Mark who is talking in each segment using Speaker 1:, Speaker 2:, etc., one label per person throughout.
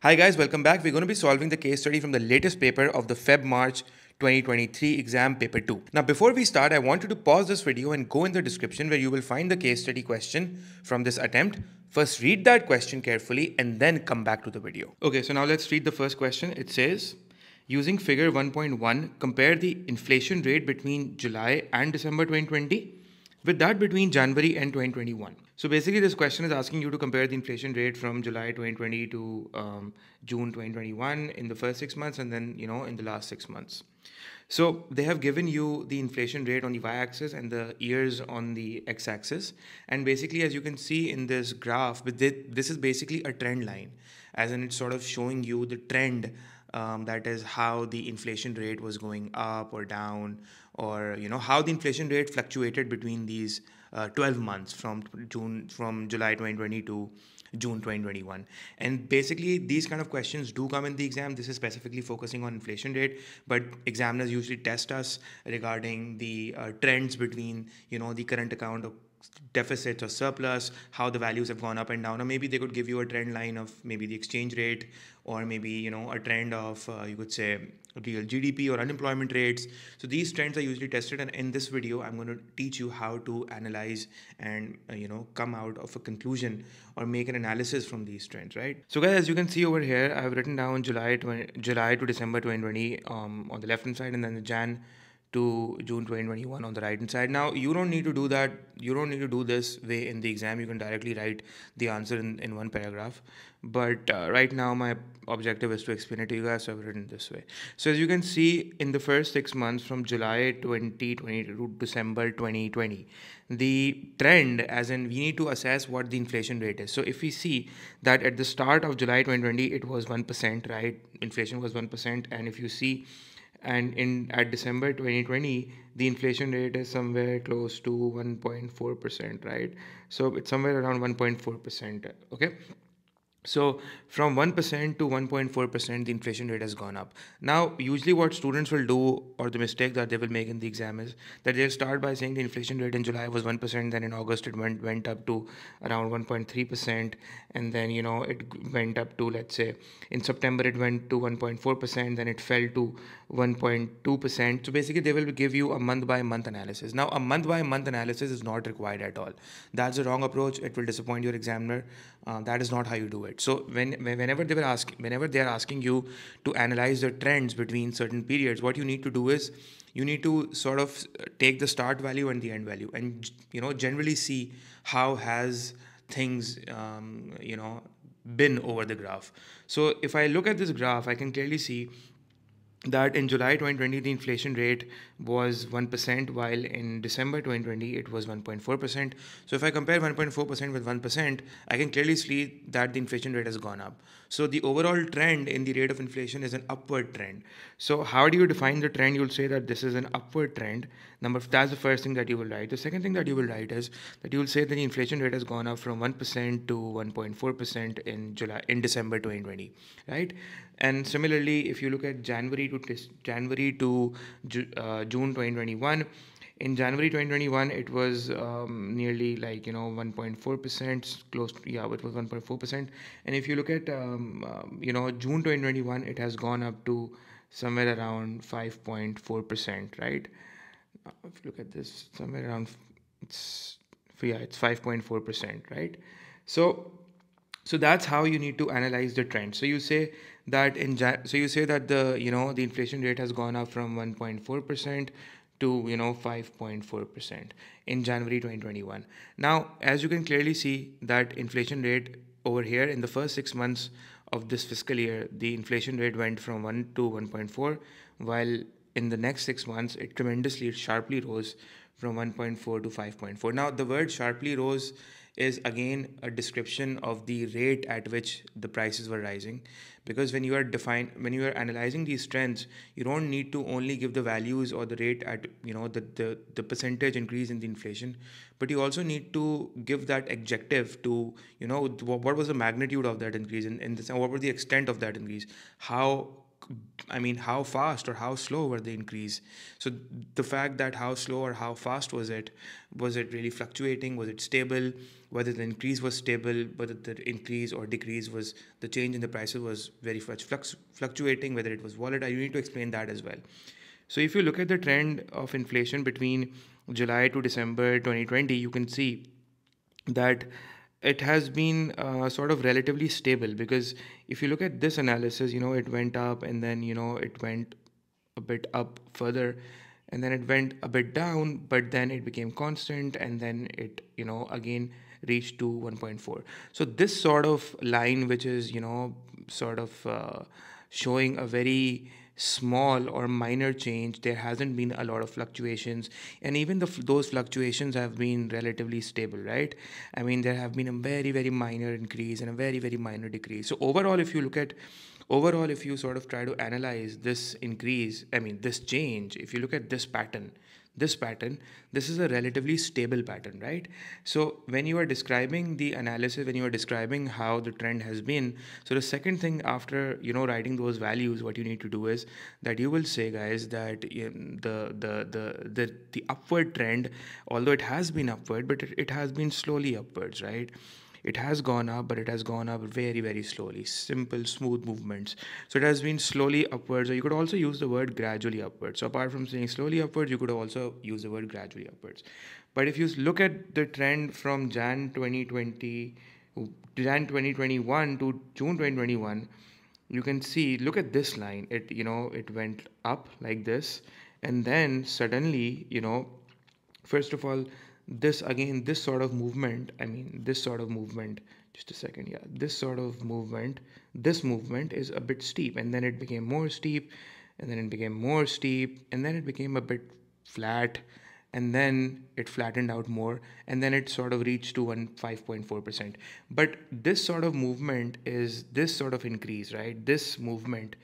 Speaker 1: Hi guys, welcome back. We're going to be solving the case study from the latest paper of the Feb March 2023 exam paper 2. Now before we start, I want you to pause this video and go in the description where you will find the case study question from this attempt. First read that question carefully and then come back to the video. Okay, so now let's read the first question. It says, using figure 1.1, compare the inflation rate between July and December 2020 with that between January and 2021. So basically, this question is asking you to compare the inflation rate from July 2020 to um, June 2021 in the first six months, and then you know in the last six months. So they have given you the inflation rate on the y-axis and the years on the x-axis, and basically, as you can see in this graph, this is basically a trend line, as in it's sort of showing you the trend um, that is how the inflation rate was going up or down or you know how the inflation rate fluctuated between these uh, 12 months from June from July 2020 to June 2021 and basically these kind of questions do come in the exam. This is specifically focusing on inflation rate but examiners usually test us regarding the uh, trends between you know the current account of deficits or surplus, how the values have gone up and down, or maybe they could give you a trend line of maybe the exchange rate, or maybe you know a trend of uh, you could say real GDP or unemployment rates. So these trends are usually tested, and in this video, I'm going to teach you how to analyze and uh, you know come out of a conclusion or make an analysis from these trends, right? So guys, as you can see over here, I've written down July 20, July to December 2020 um, on the left hand side, and then the Jan to June 2021 on the right hand side. Now, you don't need to do that. You don't need to do this way in the exam. You can directly write the answer in, in one paragraph. But uh, right now, my objective is to explain it to you guys, so I've written this way. So as you can see, in the first six months from July 2020 to December 2020, the trend, as in we need to assess what the inflation rate is. So if we see that at the start of July 2020, it was 1%, right? Inflation was 1%. And if you see and in at December 2020 the inflation rate is somewhere close to 1.4 percent right? So it's somewhere around 1.4 percent okay so from 1% to 1.4%, the inflation rate has gone up. Now, usually what students will do, or the mistake that they will make in the exam is that they'll start by saying the inflation rate in July was 1%, then in August it went, went up to around 1.3%, and then, you know, it went up to, let's say, in September it went to 1.4%, then it fell to 1.2%. So basically they will give you a month by month analysis. Now, a month by month analysis is not required at all. That's a wrong approach. It will disappoint your examiner. Uh, that is not how you do it. So when whenever they were asking, whenever they are asking you to analyze the trends between certain periods, what you need to do is you need to sort of take the start value and the end value, and you know generally see how has things um, you know been over the graph. So if I look at this graph, I can clearly see that in July 2020 the inflation rate was 1% while in December 2020 it was 1.4%. So if I compare 1.4% with 1%, I can clearly see that the inflation rate has gone up. So the overall trend in the rate of inflation is an upward trend. So how do you define the trend? You'll say that this is an upward trend. Number that's the first thing that you will write. The second thing that you will write is that you will say that the inflation rate has gone up from 1% to 1.4% in July in December 2020, right? And similarly, if you look at January to January to uh, June 2021, in January 2021, it was um, nearly like you know 1.4 percent, close. To, yeah, it was 1.4 percent. And if you look at um, um, you know June 2021, it has gone up to somewhere around 5.4 percent, right? Uh, if you look at this, somewhere around it's yeah, it's 5.4 percent, right? So so that's how you need to analyze the trend so you say that in so you say that the you know the inflation rate has gone up from 1.4 percent to you know 5.4 percent in January 2021 now as you can clearly see that inflation rate over here in the first six months of this fiscal year the inflation rate went from 1 to 1.4 while in the next six months it tremendously sharply rose from 1.4 to 5.4 now the word sharply rose is again a description of the rate at which the prices were rising because when you are define when you are analyzing these trends you don't need to only give the values or the rate at you know the the, the percentage increase in the inflation but you also need to give that adjective to you know what was the magnitude of that increase in, in what was the extent of that increase how I mean, how fast or how slow were the increase? So the fact that how slow or how fast was it? Was it really fluctuating? Was it stable? Whether the increase was stable, whether the increase or decrease was the change in the prices was very much flux, fluctuating, whether it was volatile. You need to explain that as well. So if you look at the trend of inflation between July to December 2020, you can see that it has been uh, sort of relatively stable because if you look at this analysis you know it went up and then you know it went a bit up further and then it went a bit down but then it became constant and then it you know again reached to 1.4 so this sort of line which is you know sort of uh, showing a very small or minor change there hasn't been a lot of fluctuations. And even the, those fluctuations have been relatively stable right? I mean there have been a very very minor increase and a very very minor decrease. So overall if you look at overall if you sort of try to analyze this increase i mean this change if you look at this pattern this pattern, this is a relatively stable pattern, right? So when you are describing the analysis, when you are describing how the trend has been, so the second thing after, you know, writing those values, what you need to do is that you will say, guys, that the, the, the, the, the upward trend, although it has been upward, but it, it has been slowly upwards, right? It has gone up but it has gone up very very slowly. Simple smooth movements. So it has been slowly upwards. Or you could also use the word gradually upwards. So apart from saying slowly upwards you could also use the word gradually upwards. But if you look at the trend from jan 2020 jan 2021 to june 2021 you can see look at this line. It you know it went up like this. And then suddenly you know first of all this again this sort of movement i mean this sort of movement just a second yeah this sort of movement this movement is a bit steep and then it became more steep and then it became more steep and then it became a bit flat and then it flattened out more and then it sort of reached to one 5.4% but this sort of movement is this sort of increase right? This movement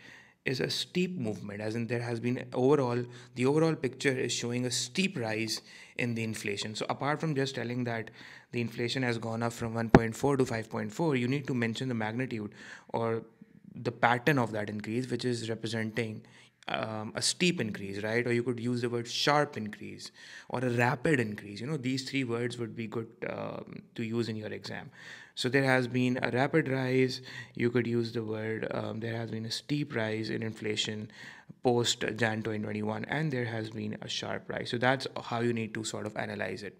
Speaker 1: is a steep movement as in there has been overall the overall picture is showing a steep rise in the inflation so apart from just telling that the inflation has gone up from 1.4 to 5.4 you need to mention the magnitude or the pattern of that increase which is representing um, a steep increase, right? Or you could use the word sharp increase or a rapid increase. You know, these three words would be good um, to use in your exam. So there has been a rapid rise. You could use the word. Um, there has been a steep rise in inflation post Jan 2021, and there has been a sharp rise. So that's how you need to sort of analyze it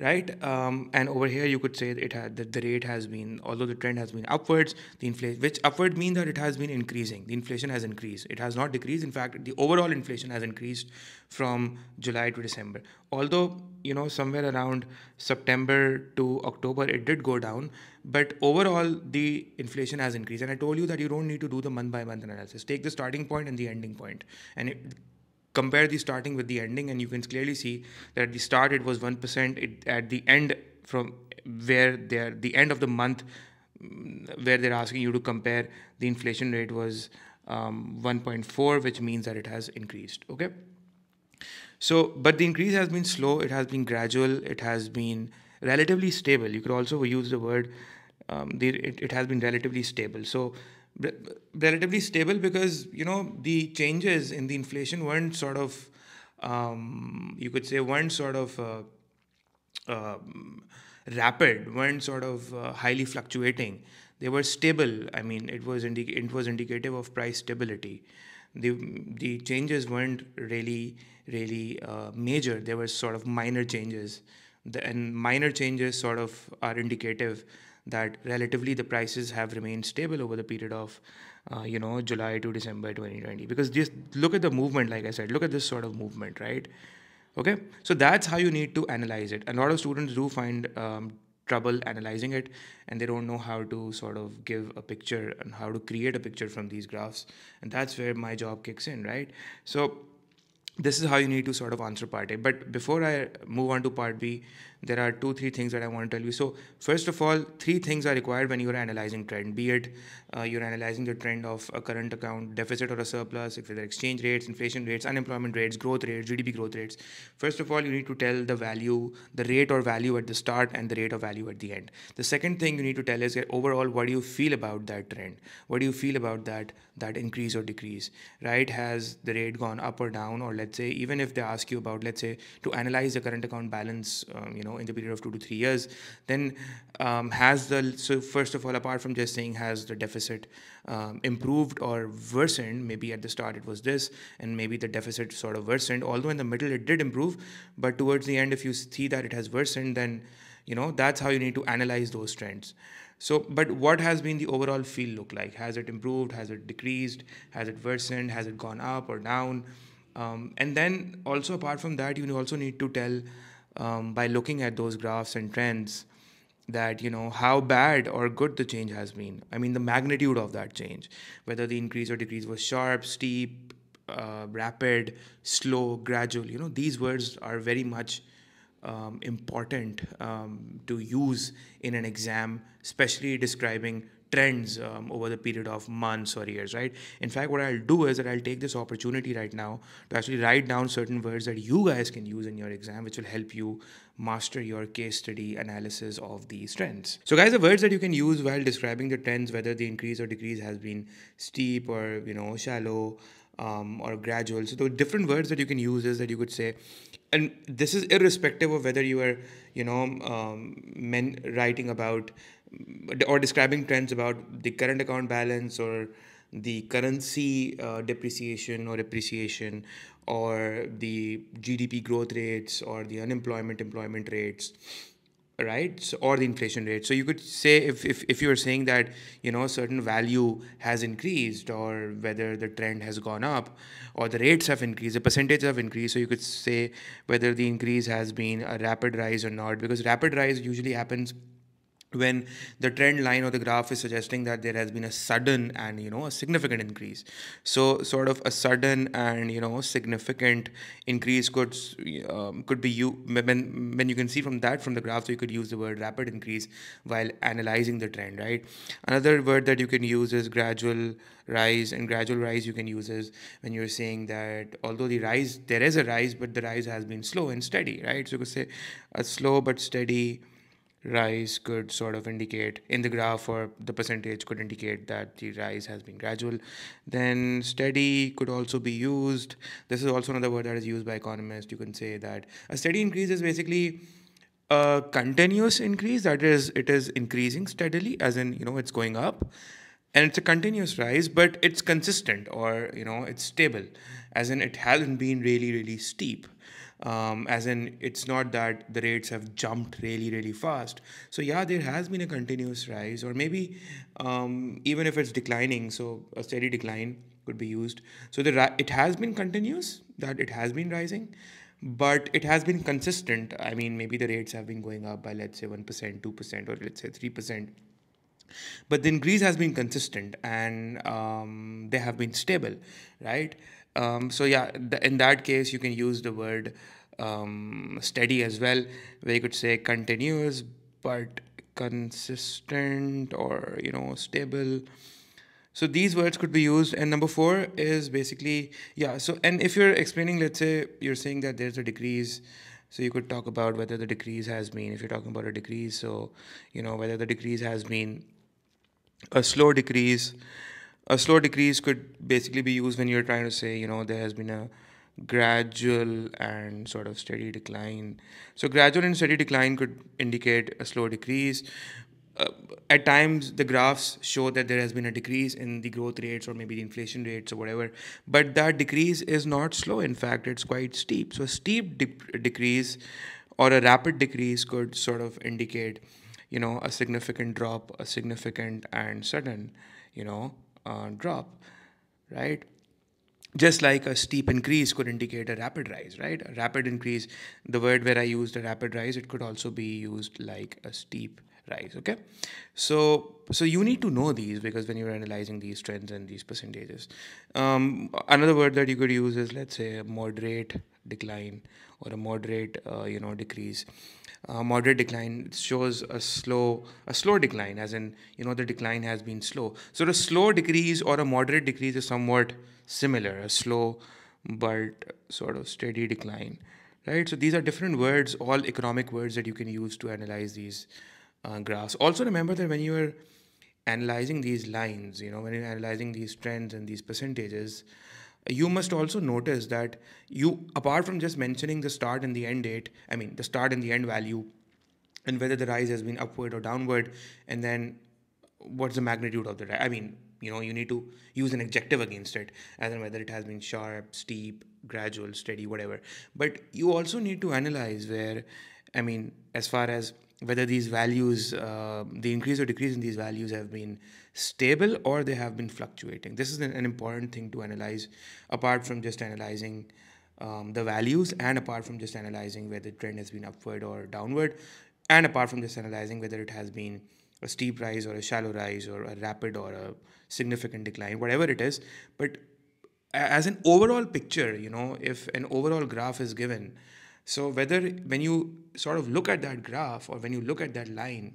Speaker 1: right? Um, and over here, you could say it had that the rate has been, although the trend has been upwards, the inflation, which upward means that it has been increasing. The inflation has increased. It has not decreased. In fact, the overall inflation has increased from July to December. Although you know somewhere around September to October, it did go down, but overall the inflation has increased. And I told you that you don't need to do the month by month analysis. Take the starting point and the ending point, and it, compare the starting with the ending and you can clearly see that at the start it was 1% it, at the end from where they're the end of the month mm, where they're asking you to compare the inflation rate was um, 1.4 which means that it has increased okay? So but the increase has been slow. It has been gradual. It has been relatively stable. You could also use the word um, the, it, it has been relatively stable. So relatively stable because you know the changes in the inflation weren't sort of um, you could say weren't sort of uh, uh, rapid weren't sort of uh, highly fluctuating. They were stable. I mean it was indi- it was indicative of price stability. The the changes weren't really really uh, major. There were sort of minor changes. The, and minor changes sort of are indicative that relatively the prices have remained stable over the period of uh, you know July to December 2020 because just look at the movement like I said look at this sort of movement right? Okay? So that's how you need to analyze it. A lot of students do find um, trouble analyzing it and they don't know how to sort of give a picture and how to create a picture from these graphs and that's where my job kicks in right? So this is how you need to sort of answer part A. But before I move on to part B, there are two, three things that I want to tell you. So, first of all, three things are required when you're analyzing trend, be it uh, you're analyzing the trend of a current account deficit or a surplus, if there exchange rates, inflation rates, unemployment rates, growth rates, GDP growth rates. First of all, you need to tell the value, the rate or value at the start and the rate of value at the end. The second thing you need to tell is overall, what do you feel about that trend? What do you feel about that that increase or decrease, right? Has the rate gone up or down? Or let's say, even if they ask you about, let's say, to analyze the current account balance, um, you know, in the period of two to three years, then um, has the, so first of all, apart from just saying has the deficit um, improved or worsened, maybe at the start it was this, and maybe the deficit sort of worsened, although in the middle it did improve, but towards the end, if you see that it has worsened, then, you know, that's how you need to analyze those trends. So, but what has been the overall feel look like? Has it improved? Has it decreased? Has it worsened? Has it gone up or down? Um, and then also apart from that, you also need to tell um, by looking at those graphs and trends that you know how bad or good the change has been. I mean the magnitude of that change, whether the increase or decrease was sharp, steep, uh, rapid, slow, gradual. You know these words are very much um, important um, to use in an exam, especially describing trends um, over the period of months or years, right? In fact, what I'll do is that I'll take this opportunity right now to actually write down certain words that you guys can use in your exam, which will help you master your case study analysis of these trends. So guys, the words that you can use while describing the trends, whether the increase or decrease has been steep or, you know, shallow, um, or gradual. So the different words that you can use is that you could say, and this is irrespective of whether you are, you know, um, men writing about or describing trends about the current account balance or the currency uh, depreciation or appreciation or the GDP growth rates or the unemployment employment rates right? So, or the inflation rate. So you could say if, if if you are saying that you know certain value has increased or whether the trend has gone up or the rates have increased the percentage have increased. So you could say whether the increase has been a rapid rise or not because rapid rise usually happens when the trend line or the graph is suggesting that there has been a sudden and you know a significant increase. So sort of a sudden and you know significant increase could um, could be you when when you can see from that from the graph so you could use the word rapid increase while analyzing the trend right? Another word that you can use is gradual rise and gradual rise you can use is when you're saying that although the rise there is a rise but the rise has been slow and steady right? So you could say a slow but steady rise could sort of indicate in the graph or the percentage could indicate that the rise has been gradual. Then steady could also be used. This is also another word that is used by economists. You can say that a steady increase is basically a continuous increase. That is it is increasing steadily as in you know it's going up and it's a continuous rise but it's consistent or you know it's stable as in it hasn't been really really steep um, as in it's not that the rates have jumped really really fast. So yeah there has been a continuous rise or maybe um, even if it's declining so a steady decline could be used. So the it has been continuous that it has been rising but it has been consistent. I mean maybe the rates have been going up by let's say 1% 2% or let's say 3% but the increase has been consistent and um, they have been stable right um, so yeah, the, in that case, you can use the word um, steady as well, where you could say continuous but consistent or you know stable. So these words could be used. And number four is basically yeah. So and if you're explaining, let's say you're saying that there's a decrease. So you could talk about whether the decrease has been, if you're talking about a decrease, so you know whether the decrease has been a slow decrease a slow decrease could basically be used when you're trying to say, you know, there has been a gradual and sort of steady decline. So, gradual and steady decline could indicate a slow decrease. Uh, at times, the graphs show that there has been a decrease in the growth rates or maybe the inflation rates or whatever, but that decrease is not slow. In fact, it's quite steep. So, a steep de- decrease or a rapid decrease could sort of indicate, you know, a significant drop, a significant and sudden, you know, uh, drop, right? Just like a steep increase could indicate a rapid rise, right? A rapid increase, the word where I used a rapid rise, it could also be used like a steep rise, okay? So, so you need to know these because when you're analyzing these trends and these percentages. Um, another word that you could use is, let's say, a moderate decline or a moderate uh, you know decrease. Uh, moderate decline shows a slow a slow decline as in you know the decline has been slow. So the slow decrease or a moderate decrease is somewhat similar a slow but sort of steady decline right? So these are different words all economic words that you can use to analyze these uh, graphs. Also remember that when you are analyzing these lines you know when you're analyzing these trends and these percentages you must also notice that you apart from just mentioning the start and the end date i mean the start and the end value and whether the rise has been upward or downward and then what's the magnitude of the rise i mean you know you need to use an adjective against it as in whether it has been sharp steep gradual steady whatever. But you also need to analyze where i mean as far as whether these values, uh, the increase or decrease in these values have been stable or they have been fluctuating. This is an, an important thing to analyze apart from just analyzing um, the values and apart from just analyzing whether the trend has been upward or downward and apart from just analyzing whether it has been a steep rise or a shallow rise or a rapid or a significant decline, whatever it is. But as an overall picture, you know, if an overall graph is given, so whether when you sort of look at that graph or when you look at that line,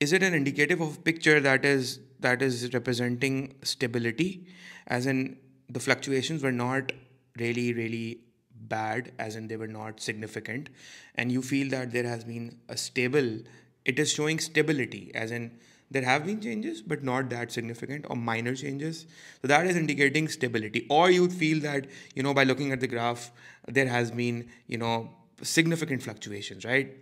Speaker 1: is it an indicative of a picture that is that is representing stability, as in the fluctuations were not really really bad, as in they were not significant, and you feel that there has been a stable, it is showing stability, as in there have been changes but not that significant or minor changes. So that is indicating stability. Or you feel that you know by looking at the graph there has been you know significant fluctuations right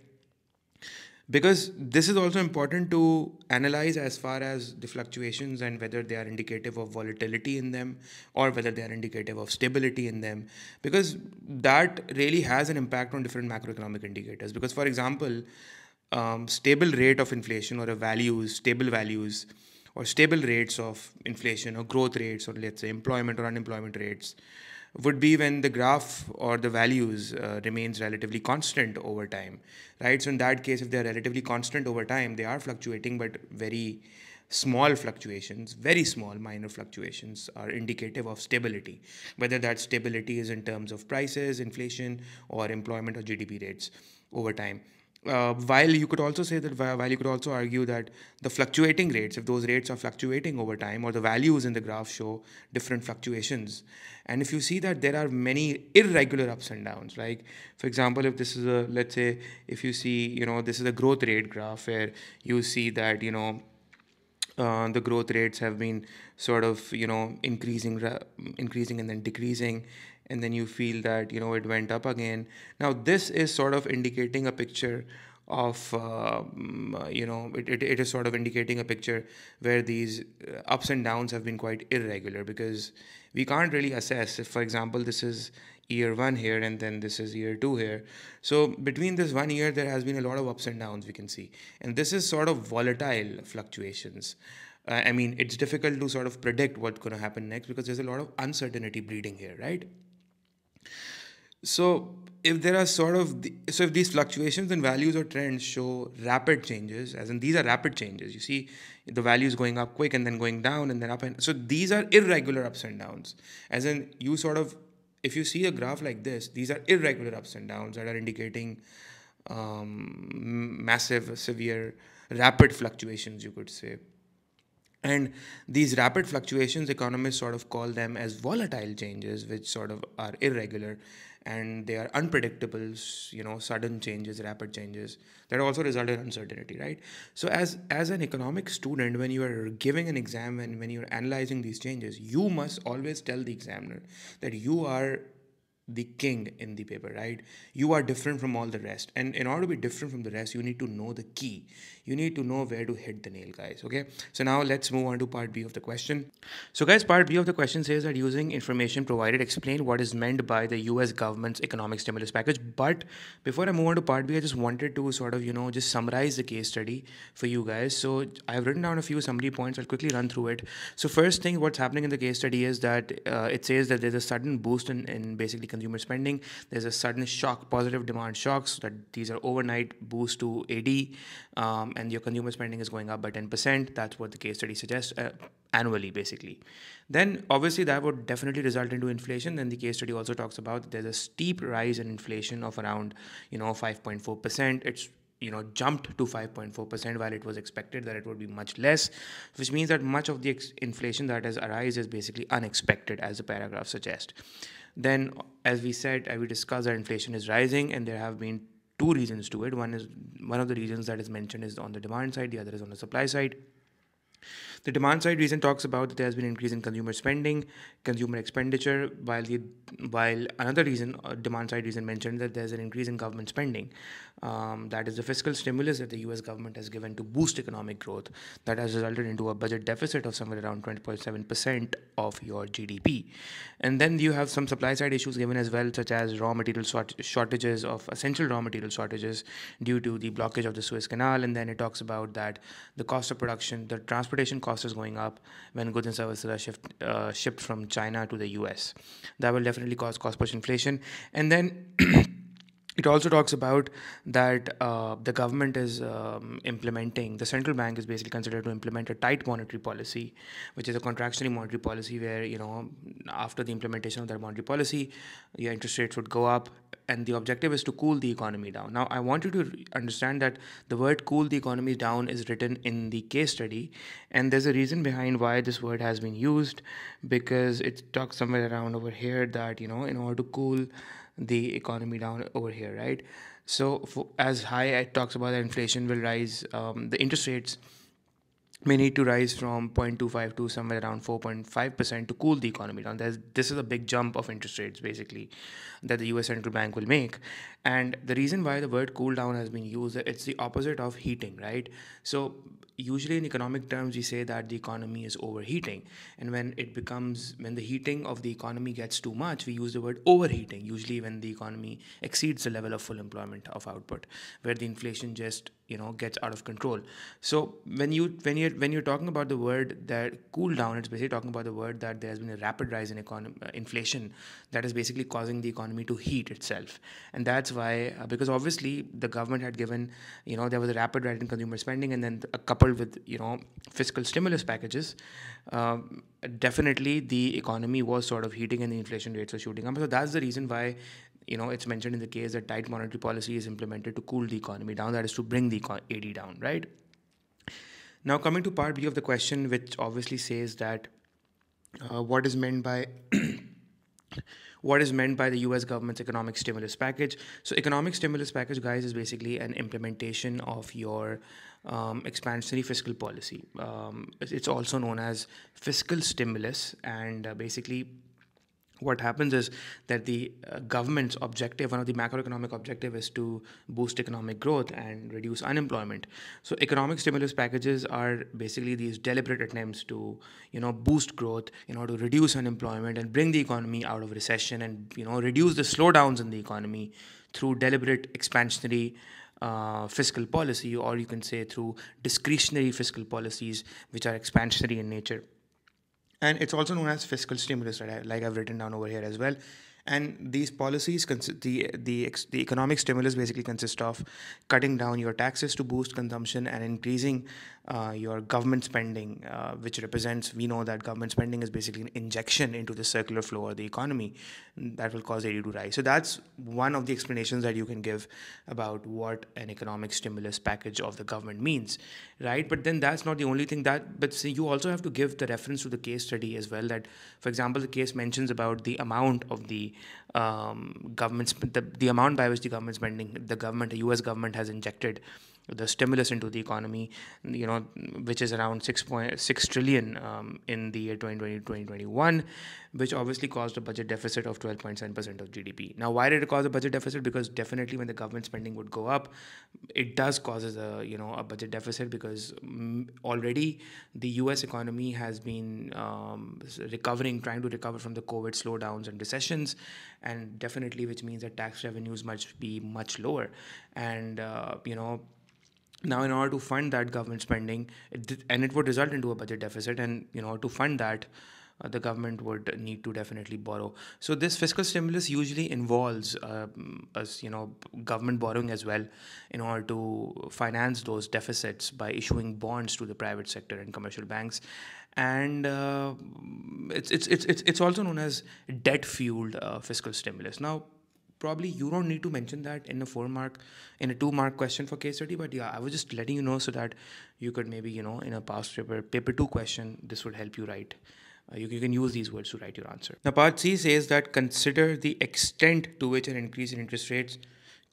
Speaker 1: because this is also important to analyze as far as the fluctuations and whether they are indicative of volatility in them or whether they are indicative of stability in them. Because that really has an impact on different macroeconomic indicators. Because for example um, stable rate of inflation or a values, stable values, or stable rates of inflation or growth rates, or let's say employment or unemployment rates, would be when the graph or the values uh, remains relatively constant over time, right? So in that case, if they are relatively constant over time, they are fluctuating, but very small fluctuations, very small minor fluctuations are indicative of stability, whether that stability is in terms of prices, inflation, or employment or GDP rates over time uh, while you could also say that while you could also argue that the fluctuating rates, if those rates are fluctuating over time, or the values in the graph show different fluctuations, and if you see that there are many irregular ups and downs, like for example, if this is a let's say if you see you know this is a growth rate graph where you see that you know uh, the growth rates have been sort of you know increasing increasing and then decreasing and then you feel that you know it went up again. Now this is sort of indicating a picture of uh, you know it, it, it is sort of indicating a picture where these uh, ups and downs have been quite irregular because we can't really assess if for example this is year one here and then this is year two here. So between this one year there has been a lot of ups and downs we can see. And this is sort of volatile fluctuations. Uh, i mean it's difficult to sort of predict what's going to happen next because there's a lot of uncertainty breeding here right so if there are sort of the, so if these fluctuations in values or trends show rapid changes, as in these are rapid changes, you see the values going up quick and then going down and then up and so these are irregular ups and downs. As in you sort of if you see a graph like this, these are irregular ups and downs that are indicating um, massive, severe, rapid fluctuations, you could say. And these rapid fluctuations, economists sort of call them as volatile changes, which sort of are irregular and they are unpredictable, you know, sudden changes, rapid changes that also result in uncertainty, right? So as as an economic student, when you are giving an exam and when you're analyzing these changes, you must always tell the examiner that you are the king in the paper, right? You are different from all the rest. And in order to be different from the rest, you need to know the key. You need to know where to hit the nail, guys. Okay. So now let's move on to part B of the question. So, guys, part B of the question says that using information provided, explain what is meant by the US government's economic stimulus package. But before I move on to part B, I just wanted to sort of, you know, just summarize the case study for you guys. So, I've written down a few summary points. I'll quickly run through it. So, first thing, what's happening in the case study is that uh, it says that there's a sudden boost in, in basically consumer spending. There's a sudden shock, positive demand shocks that these are overnight boost to AD, um, and your consumer spending is going up by 10%. That's what the case study suggests. Uh, annually, basically. Then obviously that would definitely result into inflation. Then the case study also talks about there's a steep rise in inflation of around you know 5.4 percent. It's you know jumped to 5.4% while it was expected that it would be much less which means that much of the inflation that has arisen is basically unexpected as the paragraph suggests then as we said we discussed that inflation is rising and there have been two reasons to it. One is one of the reasons that is mentioned is on the demand side the other is on the supply side the demand side reason talks about that there has been increase in consumer spending, consumer expenditure, while the while another reason, uh, demand side reason mentioned that there's an increase in government spending. Um, that is the fiscal stimulus that the U.S. government has given to boost economic growth. That has resulted into a budget deficit of somewhere around 20.7 percent of your GDP. And then you have some supply side issues given as well, such as raw material shortages of essential raw material shortages due to the blockage of the Suez Canal. And then it talks about that the cost of production, the transportation cost is going up when goods and services are shipped uh, shipped from China to the US. That will definitely cause cost push inflation. And then it also talks about that uh, the government is um, implementing the central bank is basically considered to implement a tight monetary policy which is a contractionary monetary policy where you know after the implementation of that monetary policy your interest rates would go up and the objective is to cool the economy down now i want you to understand that the word cool the economy down is written in the case study and there's a reason behind why this word has been used because it talks somewhere around over here that you know in order to cool the economy down over here, right? So for, as high it talks about that inflation will rise, um, the interest rates may need to rise from 0.25 to somewhere around 4.5% to cool the economy down. There's, this is a big jump of interest rates basically that the US central bank will make. And the reason why the word cool down has been used, it's the opposite of heating, right? So usually in economic terms we say that the economy is overheating. And when it becomes when the heating of the economy gets too much we use the word overheating usually when the economy exceeds the level of full employment of output where the inflation just you know gets out of control. So when you when you when you're talking about the word that cool down it's basically talking about the word that there has been a rapid rise in economy uh, inflation that is basically causing the economy to heat itself. And that's why uh, because obviously the government had given you know there was a rapid rise in consumer spending and then a coupled with you know fiscal stimulus packages um, definitely the economy was sort of heating and the inflation rates were shooting up. So that's the reason why you know it's mentioned in the case that tight monetary policy is implemented to cool the economy down. That is to bring the ad down right? Now coming to part b of the question which obviously says that uh, what is meant by what is meant by the US government's economic stimulus package. So, economic stimulus package, guys, is basically an implementation of your um, expansionary fiscal policy. Um, it's also known as fiscal stimulus, and uh, basically what happens is that the uh, government's objective one of the macroeconomic objective is to boost economic growth and reduce unemployment. So economic stimulus packages are basically these deliberate attempts to you know boost growth in order to reduce unemployment and bring the economy out of recession and you know reduce the slowdowns in the economy through deliberate expansionary uh, fiscal policy or you can say through discretionary fiscal policies which are expansionary in nature and it's also known as fiscal stimulus, right? Like I've written down over here as well and these policies the the the economic stimulus basically consist of cutting down your taxes to boost consumption and increasing uh, your government spending uh, which represents we know that government spending is basically an injection into the circular flow of the economy that will cause AD to rise. So that's one of the explanations that you can give about what an economic stimulus package of the government means right? But then that's not the only thing that but see, you also have to give the reference to the case study as well that for example the case mentions about the amount of the um, government the, the amount by which the government spending the government the US government has injected the stimulus into the economy, you know, which is around 6.6 trillion um, in the year 2020 2021, which obviously caused a budget deficit of 12.7% of GDP. Now, why did it cause a budget deficit? Because definitely when the government spending would go up, it does causes a you know a budget deficit because mm, already the U.S. economy has been um, recovering, trying to recover from the COVID slowdowns and recessions, and definitely which means that tax revenues must be much lower, and uh, you know now in order to fund that government spending it, and it would result into a budget deficit and you know to fund that uh, the government would need to definitely borrow. So this fiscal stimulus usually involves, um, as you know, government borrowing as well, in order to finance those deficits by issuing bonds to the private sector and commercial banks, and uh, it's, it's it's it's it's also known as debt fueled uh, fiscal stimulus. Now, probably you don't need to mention that in a four mark in a two mark question for case study but yeah i was just letting you know so that you could maybe you know in a past paper paper two question this would help you write. Uh, you, you can use these words to write your answer. Now part c says that consider the extent to which an increase in interest rates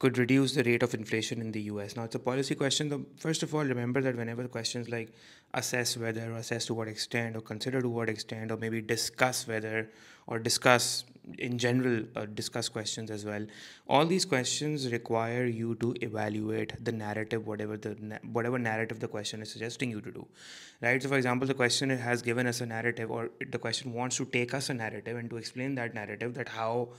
Speaker 1: could reduce the rate of inflation in the US. Now, it's a policy question. The, first of all, remember that whenever questions like assess whether, or assess to what extent, or consider to what extent, or maybe discuss whether, or discuss in general, uh, discuss questions as well. All these questions require you to evaluate the narrative, whatever the whatever narrative the question is suggesting you to do, right? So, for example, the question has given us a narrative, or the question wants to take us a narrative and to explain that narrative, that how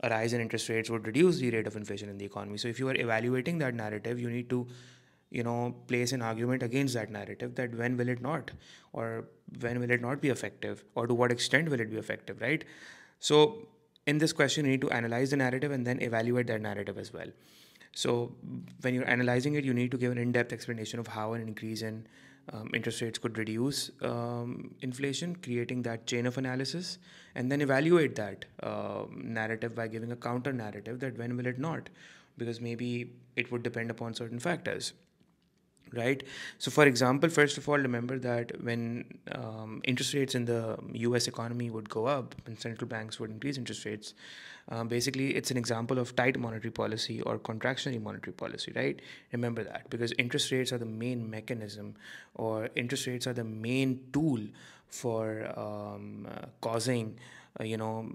Speaker 1: a rise in interest rates would reduce the rate of inflation in the economy. So if you are evaluating that narrative, you need to, you know, place an argument against that narrative that when will it not, or when will it not be effective, or to what extent will it be effective, right? So in this question, you need to analyze the narrative and then evaluate that narrative as well. So when you're analyzing it, you need to give an in-depth explanation of how an increase in um, interest rates could reduce um, inflation, creating that chain of analysis, and then evaluate that uh, narrative by giving a counter narrative that when will it not? Because maybe it would depend upon certain factors right? So for example first of all remember that when um, interest rates in the us economy would go up and central banks would increase interest rates um, basically it's an example of tight monetary policy or contractionary monetary policy right? Remember that because interest rates are the main mechanism or interest rates are the main tool for um, uh, causing uh, you know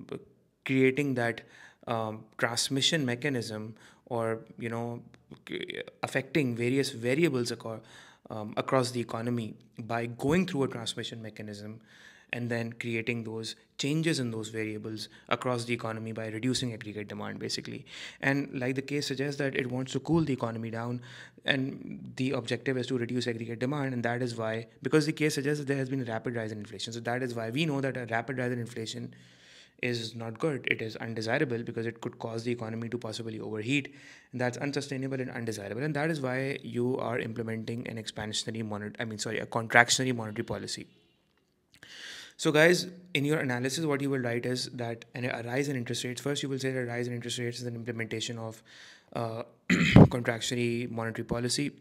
Speaker 1: creating that um, transmission mechanism or you know affecting various variables across, um, across the economy by going through a transmission mechanism and then creating those changes in those variables across the economy by reducing aggregate demand basically. And like the case suggests that it wants to cool the economy down and the objective is to reduce aggregate demand and that is why because the case suggests that there has been a rapid rise in inflation so that is why we know that a rapid rise in inflation is not good. It is undesirable because it could cause the economy to possibly overheat. And that's unsustainable and undesirable. And that is why you are implementing an expansionary monetary, I mean, sorry, a contractionary monetary policy. So, guys, in your analysis, what you will write is that a rise in interest rates. First, you will say that a rise in interest rates is an implementation of uh, contractionary monetary policy,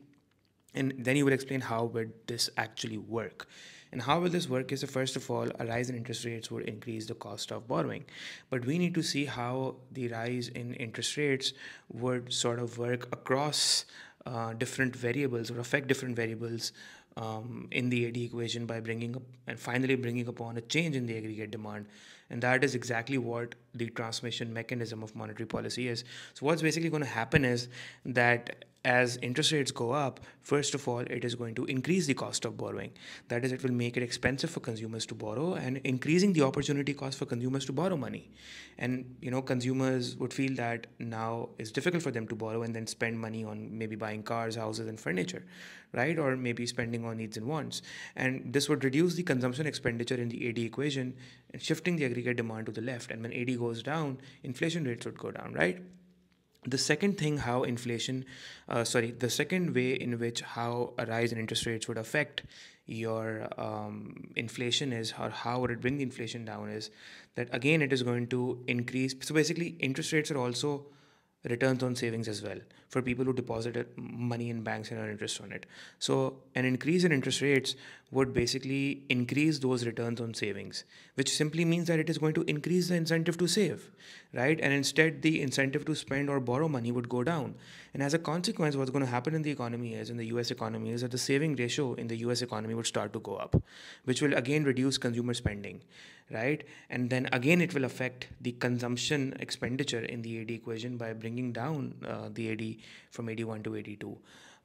Speaker 1: and then you will explain how would this actually work. And how will this work is first of all, a rise in interest rates would increase the cost of borrowing. But we need to see how the rise in interest rates would sort of work across uh, different variables or affect different variables um, in the AD equation by bringing up and finally bringing upon a change in the aggregate demand. And that is exactly what the transmission mechanism of monetary policy is. So, what's basically going to happen is that as interest rates go up, first of all, it is going to increase the cost of borrowing. That is, it will make it expensive for consumers to borrow and increasing the opportunity cost for consumers to borrow money. And, you know, consumers would feel that now it's difficult for them to borrow and then spend money on maybe buying cars, houses, and furniture, right? Or maybe spending on needs and wants. And this would reduce the consumption expenditure in the AD equation and shifting the aggregate demand to the left. And when AD goes down, inflation rates would go down, right? The second thing how inflation uh, sorry the second way in which how a rise in interest rates would affect your um, inflation is or how would it bring the inflation down is that again it is going to increase so basically interest rates are also returns on savings as well for people who deposit money in banks and earn interest on it. So, an increase in interest rates would basically increase those returns on savings, which simply means that it is going to increase the incentive to save, right? And instead, the incentive to spend or borrow money would go down. And as a consequence, what's going to happen in the economy is, in the US economy, is that the saving ratio in the US economy would start to go up, which will again reduce consumer spending, right? And then again, it will affect the consumption expenditure in the AD equation by bringing down uh, the AD from AD1 to AD2.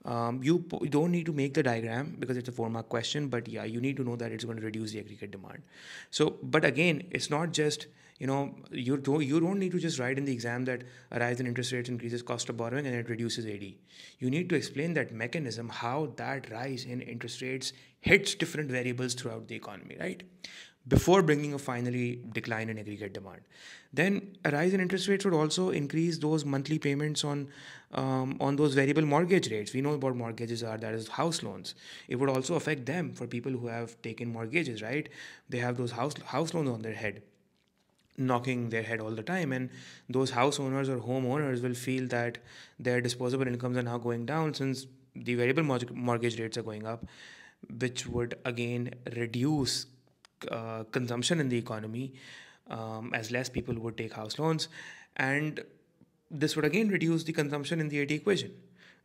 Speaker 1: Um, you, you don't need to make the diagram because it's a four mark question, but yeah, you need to know that it's going to reduce the aggregate demand. So, but again, it's not just you know you don't you don't need to just write in the exam that a rise in interest rates increases cost of borrowing and it reduces AD. You need to explain that mechanism, how that rise in interest rates hits different variables throughout the economy, right? Before bringing a finally decline in aggregate demand. Then a rise in interest rates would also increase those monthly payments on um, on those variable mortgage rates. We know what mortgages are, that is house loans. It would also affect them for people who have taken mortgages, right? They have those house house loans on their head knocking their head all the time and those house owners or homeowners will feel that their disposable incomes are now going down since the variable mortgage rates are going up which would again reduce uh, consumption in the economy um, as less people would take house loans and this would again reduce the consumption in the AD equation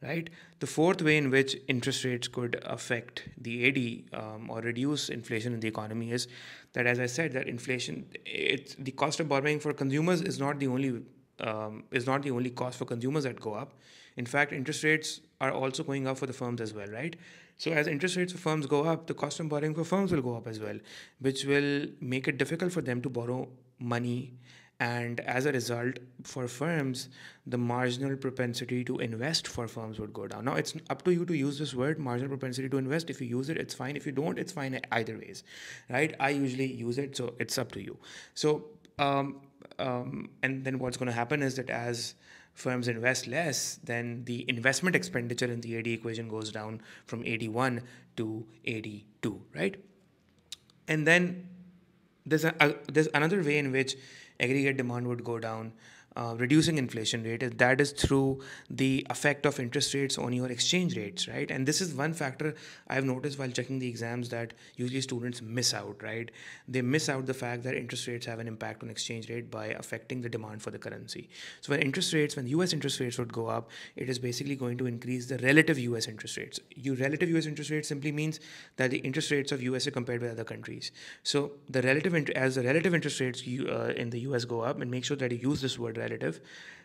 Speaker 1: right? The fourth way in which interest rates could affect the AD um, or reduce inflation in the economy is that, as I said, that inflation, it's the cost of borrowing for consumers is not the only um, is not the only cost for consumers that go up. In fact, interest rates are also going up for the firms as well, right? So as interest rates for firms go up, the cost of borrowing for firms will go up as well, which will make it difficult for them to borrow money. And as a result for firms the marginal propensity to invest for firms would go down. Now it's up to you to use this word marginal propensity to invest. If you use it it's fine. If you don't it's fine either ways right? I usually use it so it's up to you. So um, um, and then what's going to happen is that as firms invest less then the investment expenditure in the ad equation goes down from AD1 to AD2 right? And then there's a, a there's another way in which aggregate demand would go down uh, reducing inflation rate that is through the effect of interest rates on your exchange rates right? And this is one factor i've noticed while checking the exams that usually students miss out right? They miss out the fact that interest rates have an impact on exchange rate by affecting the demand for the currency. So when interest rates when us interest rates would go up it is basically going to increase the relative us interest rates. You relative us interest rate simply means that the interest rates of usa compared with other countries. So the relative as the relative interest rates you, uh, in the us go up and make sure that you use this word relative.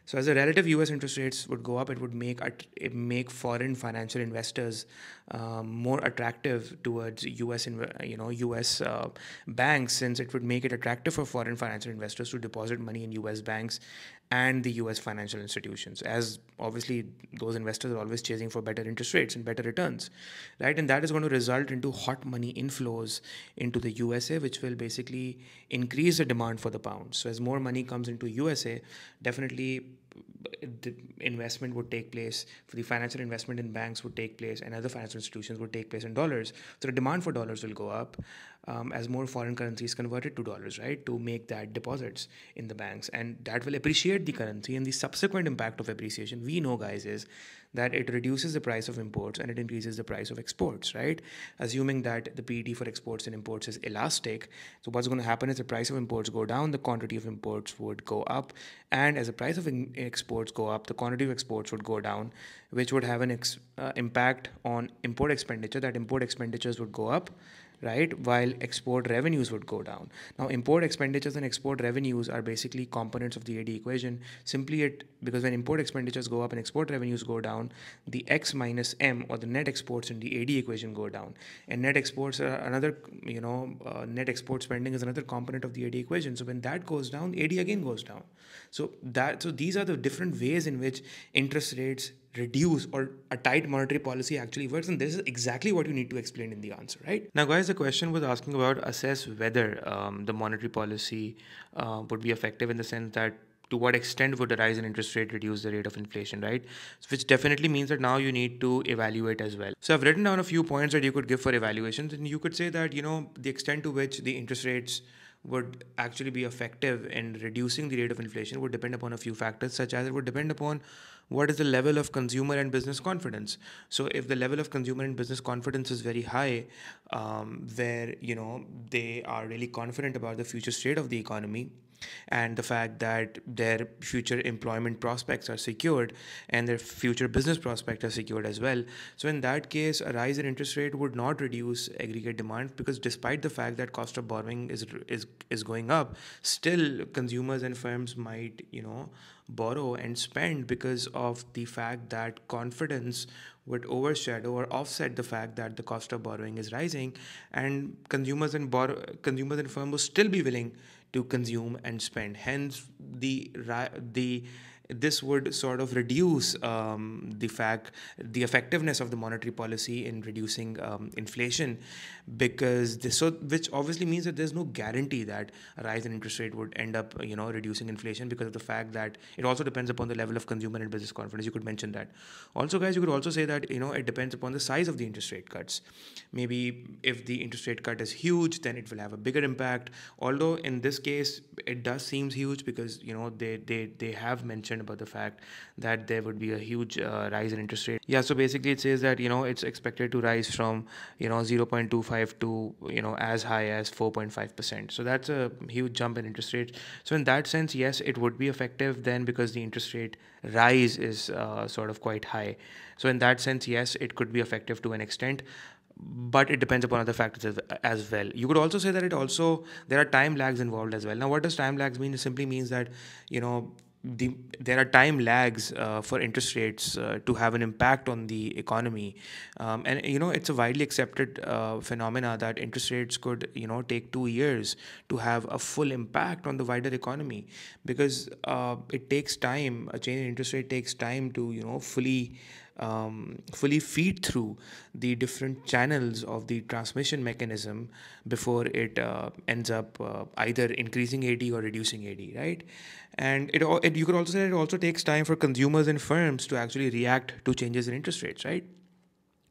Speaker 1: So as the relative U.S. interest rates would go up, it would make it make foreign financial investors um, more attractive towards U.S. you know U.S. Uh, banks, since it would make it attractive for foreign financial investors to deposit money in U.S. banks and the US financial institutions, as obviously those investors are always chasing for better interest rates and better returns, right? And that is going to result into hot money inflows into the USA, which will basically increase the demand for the pound. So as more money comes into USA, definitely the investment would take place for the financial investment in banks would take place and other financial institutions would take place in dollars. So the demand for dollars will go up um, as more foreign currencies converted to dollars right to make that deposits in the banks. And that will appreciate the currency and the subsequent impact of appreciation we know guys is that it reduces the price of imports and it increases the price of exports, right? Assuming that the PED for exports and imports is elastic. So what's going to happen is the price of imports go down, the quantity of imports would go up, and as the price of exports go up, the quantity of exports would go down, which would have an uh, impact on import expenditure. That import expenditures would go up right? While export revenues would go down. Now, import expenditures and export revenues are basically components of the AD equation. Simply it because when import expenditures go up and export revenues go down, the X minus M or the net exports in the AD equation go down. And net exports are another, you know, uh, net export spending is another component of the AD equation. So when that goes down, AD again goes down. So that so these are the different ways in which interest rates reduce or a tight monetary policy actually works and this is exactly what you need to explain in the answer right now guys the question was asking about assess whether um, the monetary policy uh, would be effective in the sense that to what extent would a rise in interest rate reduce the rate of inflation, right? Which definitely means that now you need to evaluate as well. So I've written down a few points that you could give for evaluations, and you could say that you know the extent to which the interest rates would actually be effective in reducing the rate of inflation would depend upon a few factors, such as it would depend upon what is the level of consumer and business confidence. So, if the level of consumer and business confidence is very high, um, where you know they are really confident about the future state of the economy, and the fact that their future employment prospects are secured and their future business prospects are secured as well. So in that case, a rise in interest rate would not reduce aggregate demand because despite the fact that cost of borrowing is is is going up, still consumers and firms might you know borrow and spend because of the fact that confidence would overshadow or offset the fact that the cost of borrowing is rising and consumers and borrow consumers and firms will still be willing to consume and spend. Hence, the the this would sort of reduce um, the fact the effectiveness of the monetary policy in reducing um, inflation because this so which obviously means that there's no guarantee that a rise in interest rate would end up you know reducing inflation because of the fact that it also depends upon the level of consumer and business confidence. You could mention that. Also guys you could also say that you know it depends upon the size of the interest rate cuts. Maybe if the interest rate cut is huge then it will have a bigger impact. Although in this case it does seems huge because you know they they they have mentioned about the fact that there would be a huge uh, rise in interest rate. Yeah so basically it says that you know it's expected to rise from you know 0.25 to you know as high as 4.5 percent. So that's a huge jump in interest rates. So in that sense yes it would be effective then because the interest rate rise is uh, sort of quite high. So in that sense yes it could be effective to an extent but it depends upon other factors as well. You could also say that it also there are time lags involved as well. Now what does time lags mean? It simply means that you know the, there are time lags uh, for interest rates uh, to have an impact on the economy. Um, and you know it's a widely accepted uh, phenomena that interest rates could you know take two years to have a full impact on the wider economy because uh, it takes time a change in interest rate takes time to you know fully um, fully feed through the different channels of the transmission mechanism before it uh, ends up uh, either increasing AD or reducing AD, right? And it, it you could also say it also takes time for consumers and firms to actually react to changes in interest rates, right?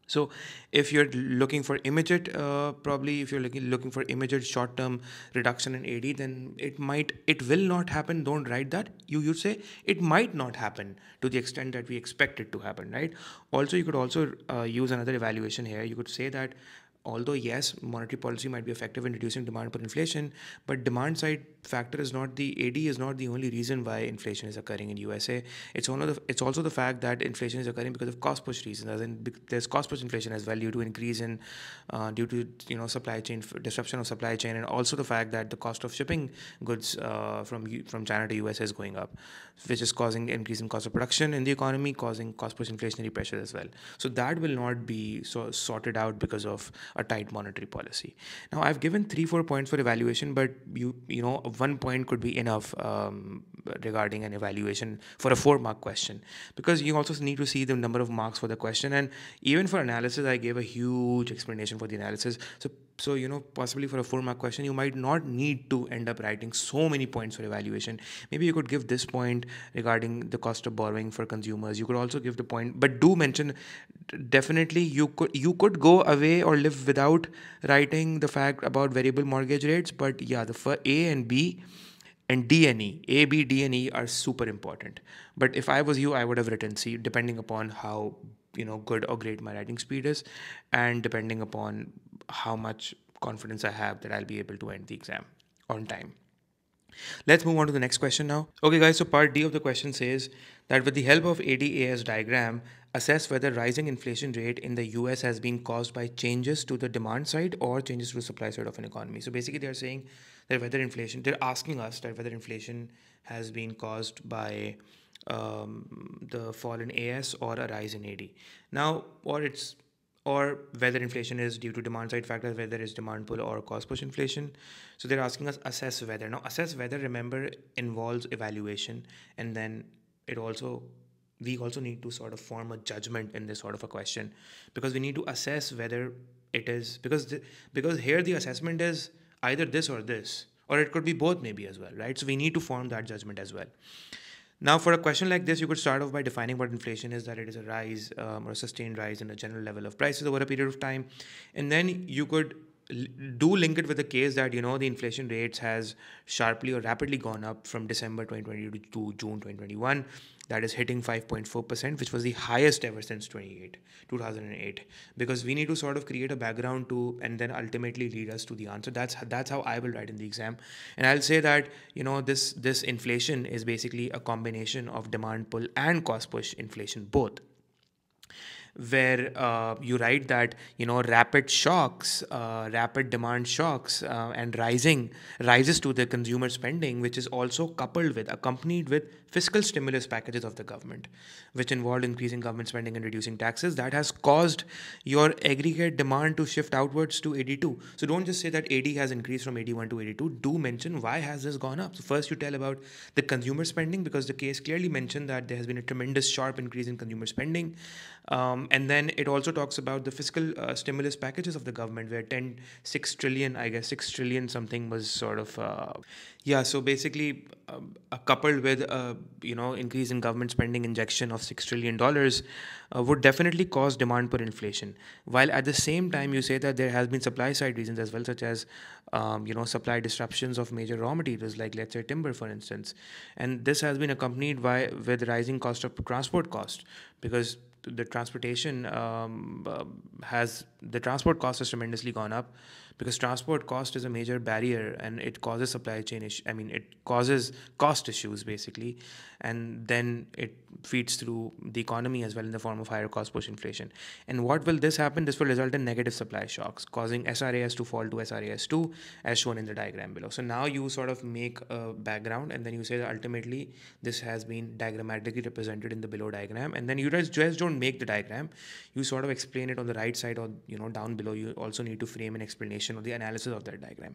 Speaker 1: So if you're looking for immediate, uh, probably if you're looking looking for immediate short-term reduction in AD, then it might, it will not happen. Don't write that. You you say it might not happen to the extent that we expect it to happen, right? Also, you could also uh, use another evaluation here. You could say that although yes monetary policy might be effective in reducing demand pull inflation but demand side factor is not the ad is not the only reason why inflation is occurring in usa it's one of the it's also the fact that inflation is occurring because of cost push reasons as in there's cost push inflation as well due to increase in uh, due to you know supply chain disruption of supply chain and also the fact that the cost of shipping goods uh, from from china to us is going up which is causing increase in cost of production in the economy causing cost push inflationary pressure as well. So that will not be so sorted out because of a tight monetary policy. Now, I've given three, four points for evaluation, but you you know one point could be enough um, regarding an evaluation for a four mark question. Because you also need to see the number of marks for the question. And even for analysis i gave a huge explanation for the analysis. So so you know possibly for a four mark question you might not need to end up writing so many points for evaluation maybe you could give this point regarding the cost of borrowing for consumers you could also give the point but do mention definitely you could you could go away or live without writing the fact about variable mortgage rates but yeah the for a and b and D and E, A, B, D, and E are super important. But if I was you, I would have written C, depending upon how you know good or great my writing speed is, and depending upon how much confidence I have that I'll be able to end the exam on time. Let's move on to the next question now. Okay, guys, so part D of the question says that with the help of ADAS diagram, assess whether rising inflation rate in the US has been caused by changes to the demand side or changes to the supply side of an economy. So basically, they're saying that whether inflation, they're asking us that whether inflation has been caused by um, the fall in AS or a rise in AD. Now, or it's or whether inflation is due to demand side factors, whether it's demand pull or cost push inflation. So they're asking us assess whether. Now, assess whether, remember, involves evaluation, and then it also we also need to sort of form a judgment in this sort of a question because we need to assess whether it is because the, because here the assessment is either this or this or it could be both maybe as well right so we need to form that judgment as well now for a question like this you could start off by defining what inflation is that it is a rise um, or a sustained rise in the general level of prices over a period of time. And then you could do link it with the case that you know the inflation rates has sharply or rapidly gone up from December 2020 to June 2021 that is hitting 5.4% which was the highest ever since 28 2008 because we need to sort of create a background to and then ultimately lead us to the answer. That's that's how I will write in the exam. And I'll say that you know this this inflation is basically a combination of demand pull and cost push inflation both where uh, you write that you know rapid shocks, uh, rapid demand shocks, uh, and rising rises to the consumer spending, which is also coupled with accompanied with fiscal stimulus packages of the government, which involved increasing government spending and reducing taxes, that has caused your aggregate demand to shift outwards to AD2. So don't just say that AD has increased from AD1 to AD2. Do mention why has this gone up. So first you tell about the consumer spending because the case clearly mentioned that there has been a tremendous sharp increase in consumer spending. Um, and then it also talks about the fiscal uh, stimulus packages of the government, where 10, 6 trillion, I guess 6 trillion something was sort of, uh, yeah. So basically, uh, coupled with a you know increase in government spending injection of six trillion dollars, uh, would definitely cause demand pull inflation. While at the same time, you say that there has been supply side reasons as well, such as um, you know supply disruptions of major raw materials, like let's say timber, for instance, and this has been accompanied by with rising cost of transport cost because the transportation um, uh, has the transport cost has tremendously gone up because transport cost is a major barrier and it causes supply chain issue i mean it causes cost issues basically. And then it feeds through the economy as well in the form of higher cost push inflation. And what will this happen? This will result in negative supply shocks causing sras to fall to sras2 as shown in the diagram below. So now you sort of make a background and then you say that ultimately this has been diagrammatically represented in the below diagram. And then you just, just don't make the diagram. You sort of explain it on the right side or you know down below. You also need to frame an explanation of the analysis of that diagram.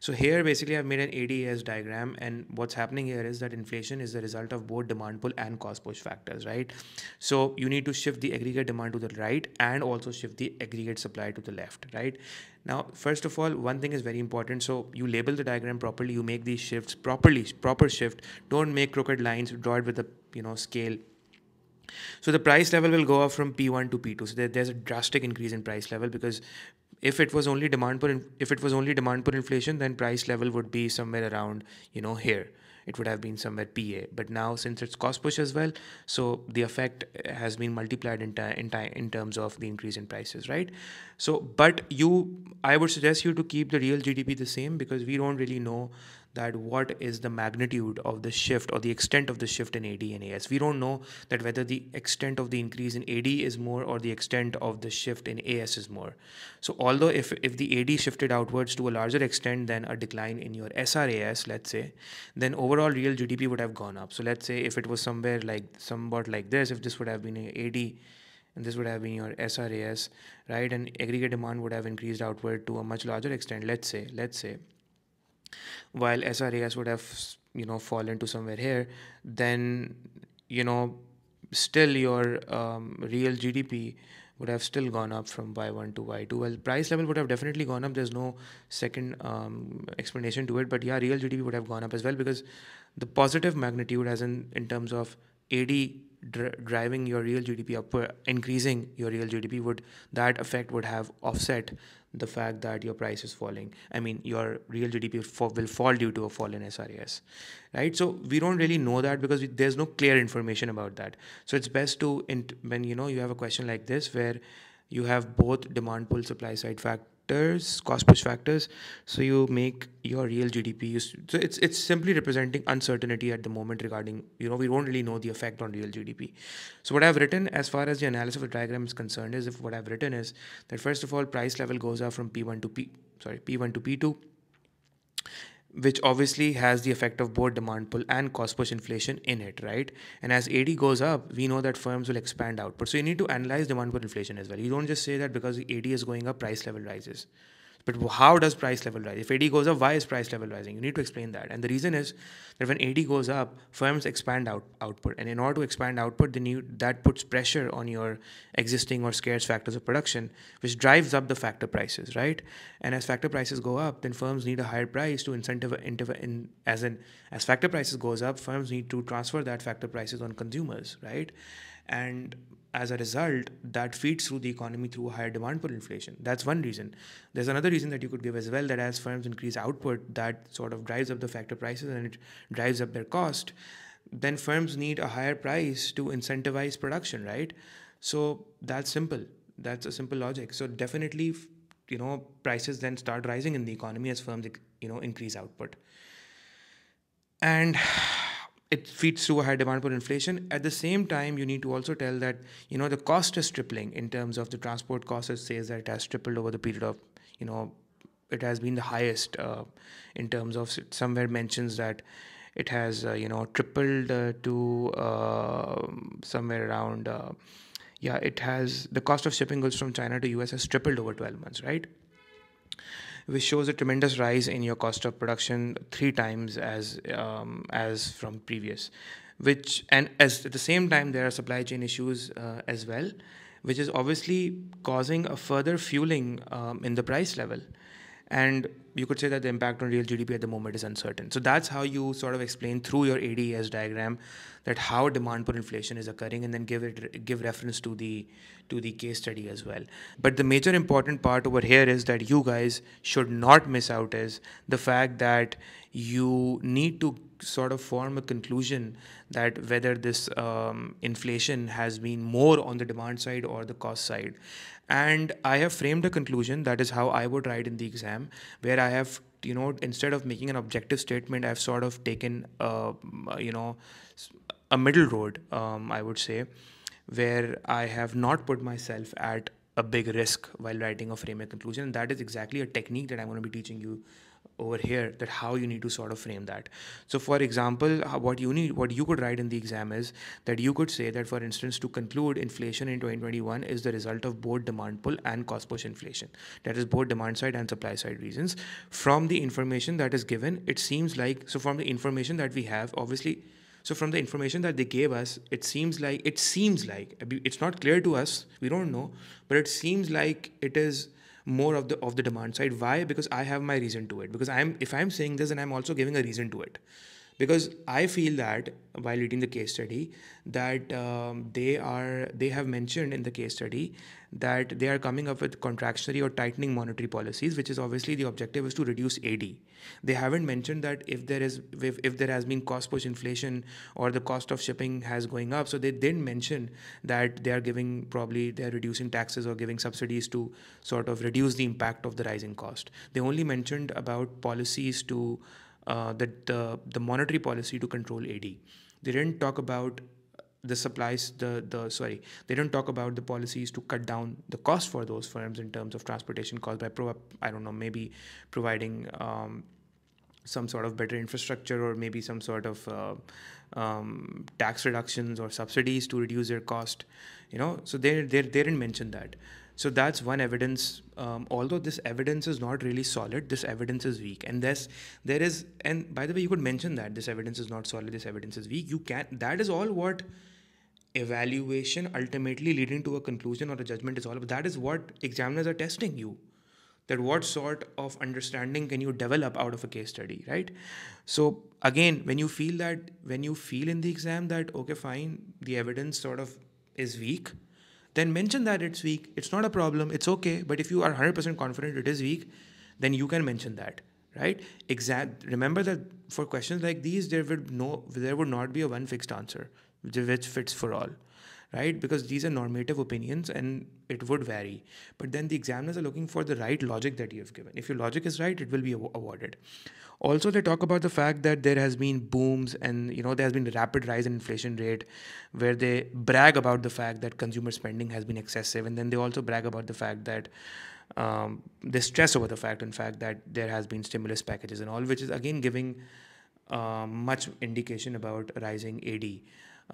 Speaker 1: So here basically i've made an ads diagram and what's happening here is that inflation is the result of both demand pull and cost push factors right? So you need to shift the aggregate demand to the right and also shift the aggregate supply to the left right? Now first of all one thing is very important. So you label the diagram properly you make these shifts properly proper shift. Don't make crooked lines draw it with a you know scale. So the price level will go up from P1 to P2. So there, there's a drastic increase in price level because if it was only demand pull if it was only demand pull inflation, then price level would be somewhere around you know here. It would have been somewhere PA. But now since it's cost push as well, so the effect has been multiplied in in in terms of the increase in prices, right? So but you, I would suggest you to keep the real GDP the same because we don't really know that what is the magnitude of the shift or the extent of the shift in AD and AS. We don't know that whether the extent of the increase in AD is more or the extent of the shift in AS is more. So although if, if the AD shifted outwards to a larger extent than a decline in your SRAS, let's say, then overall real GDP would have gone up. So let's say if it was somewhere like somewhat like this, if this would have been an AD and this would have been your SRAS, right? And aggregate demand would have increased outward to a much larger extent. Let's say, let's say while SRAS would have you know fallen to somewhere here, then you know still your um, real GDP would have still gone up from Y1 to Y2. Well, price level would have definitely gone up. There's no second um, explanation to it. But yeah, real GDP would have gone up as well because the positive magnitude, as in in terms of AD dr- driving your real GDP upward, increasing your real GDP, would that effect would have offset the fact that your price is falling. I mean, your real GDP will fall due to a fall in SRAS, right? So we don't really know that because we, there's no clear information about that. So it's best to when you know you have a question like this where you have both demand pull supply side fact factors, cost push factors. So you make your real GDP. So it's it's simply representing uncertainty at the moment regarding you know we don't really know the effect on real GDP. So what I've written as far as the analysis of the diagram is concerned is if what I've written is that first of all price level goes up from P1 to P sorry P1 to P2 which obviously has the effect of both demand pull and cost push inflation in it, right? And as AD goes up, we know that firms will expand output. So you need to analyze demand pull inflation as well. You don't just say that because the AD is going up, price level rises. But how does price level rise? If AD goes up, why is price level rising? You need to explain that. And the reason is that when AD goes up, firms expand out output. And in order to expand output, then you, that puts pressure on your existing or scarce factors of production, which drives up the factor prices, right? And as factor prices go up, then firms need a higher price to incentivize, in, as in, as factor prices goes up, firms need to transfer that factor prices on consumers, right? And as a result, that feeds through the economy through higher demand pull inflation. That's one reason. There's another reason that you could give as well that as firms increase output, that sort of drives up the factor prices and it drives up their cost. Then firms need a higher price to incentivize production, right? So that's simple. That's a simple logic. So definitely, you know, prices then start rising in the economy as firms, you know, increase output. And it feeds through a high demand pull inflation. At the same time, you need to also tell that you know the cost is tripling in terms of the transport cost. It says that it has tripled over the period of you know it has been the highest uh, in terms of somewhere mentions that it has uh, you know tripled uh, to uh, somewhere around uh, yeah it has the cost of shipping goods from China to US has tripled over 12 months right which shows a tremendous rise in your cost of production three times as um, as from previous which and as at the same time there are supply chain issues uh, as well which is obviously causing a further fueling um, in the price level and you could say that the impact on real GDP at the moment is uncertain. So that's how you sort of explain through your ADS diagram that how demand pull inflation is occurring, and then give it give reference to the to the case study as well. But the major important part over here is that you guys should not miss out is the fact that you need to sort of form a conclusion that whether this um, inflation has been more on the demand side or the cost side. And i have framed a conclusion that is how i would write in the exam where i have you know instead of making an objective statement i've sort of taken uh, you know a middle road um, i would say where i have not put myself at a big risk while writing a frame a conclusion. And that is exactly a technique that i'm going to be teaching you over here that how you need to sort of frame that. So for example uh, what you need what you could write in the exam is that you could say that for instance to conclude inflation in 2021 is the result of both demand pull and cost push inflation. That is both demand side and supply side reasons. From the information that is given it seems like so from the information that we have obviously so from the information that they gave us it seems like it seems like it's not clear to us we don't know but it seems like it is more of the of the demand side. Why? Because i have my reason to it. Because i'm if i'm saying this and i'm also giving a reason to it because i feel that while reading the case study that um, they are they have mentioned in the case study that they are coming up with contractionary or tightening monetary policies which is obviously the objective is to reduce ad they haven't mentioned that if there is if, if there has been cost push inflation or the cost of shipping has going up. So they didn't mention that they are giving probably they're reducing taxes or giving subsidies to sort of reduce the impact of the rising cost. They only mentioned about policies to uh, the, the the monetary policy to control ad they didn't talk about the supplies the the sorry they don't talk about the policies to cut down the cost for those firms in terms of transportation cost by pro i don't know maybe providing um, some sort of better infrastructure or maybe some sort of uh, um, tax reductions or subsidies to reduce their cost you know? So they, they, they didn't mention that so that's one evidence um, although this evidence is not really solid this evidence is weak. And this there is and by the way you could mention that this evidence is not solid this evidence is weak. You can that is all what evaluation ultimately leading to a conclusion or a judgment is all about. That is what examiners are testing you that what sort of understanding can you develop out of a case study right? So again when you feel that when you feel in the exam that okay fine the evidence sort of is weak then mention that it's weak. It's not a problem. It's okay. But if you are 100% confident it is weak then you can mention that right? Exact remember that for questions like these there would no there would not be a one fixed answer which fits for all right? Because these are normative opinions and it would vary. But then the examiners are looking for the right logic that you have given. If your logic is right it will be awarded also they talk about the fact that there has been booms and you know there has been a rapid rise in inflation rate where they brag about the fact that consumer spending has been excessive and then they also brag about the fact that um, they stress over the fact in fact that there has been stimulus packages and all which is again giving um, much indication about rising ad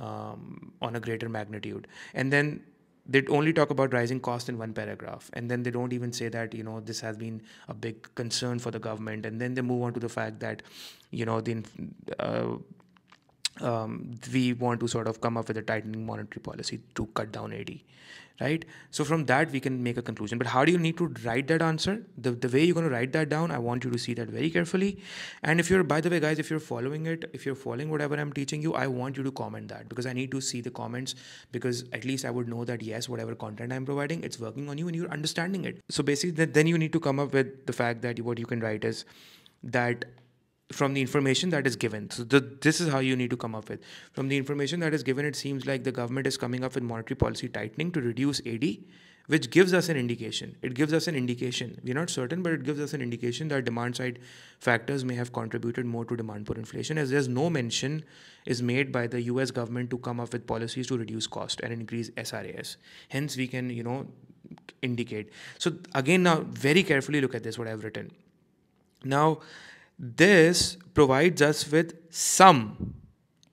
Speaker 1: um, on a greater magnitude. And then they only talk about rising cost in one paragraph and then they don't even say that you know this has been a big concern for the government and then they move on to the fact that you know the uh, um, we want to sort of come up with a tightening monetary policy to cut down ad right? So from that we can make a conclusion. But how do you need to write that answer? The, the way you're going to write that down i want you to see that very carefully. And if you're by the way guys if you're following it if you're following whatever i'm teaching you i want you to comment that because i need to see the comments because at least i would know that yes whatever content i'm providing it's working on you and you're understanding it. So basically then you need to come up with the fact that what you can write is that from the information that is given. So the, this is how you need to come up with. From the information that is given, it seems like the government is coming up with monetary policy tightening to reduce AD, which gives us an indication. It gives us an indication. We're not certain, but it gives us an indication that demand side factors may have contributed more to demand pull inflation, as there's no mention is made by the US government to come up with policies to reduce cost and increase SRAS. Hence, we can, you know, indicate. So again, now very carefully look at this, what I've written. Now, this provides us with some,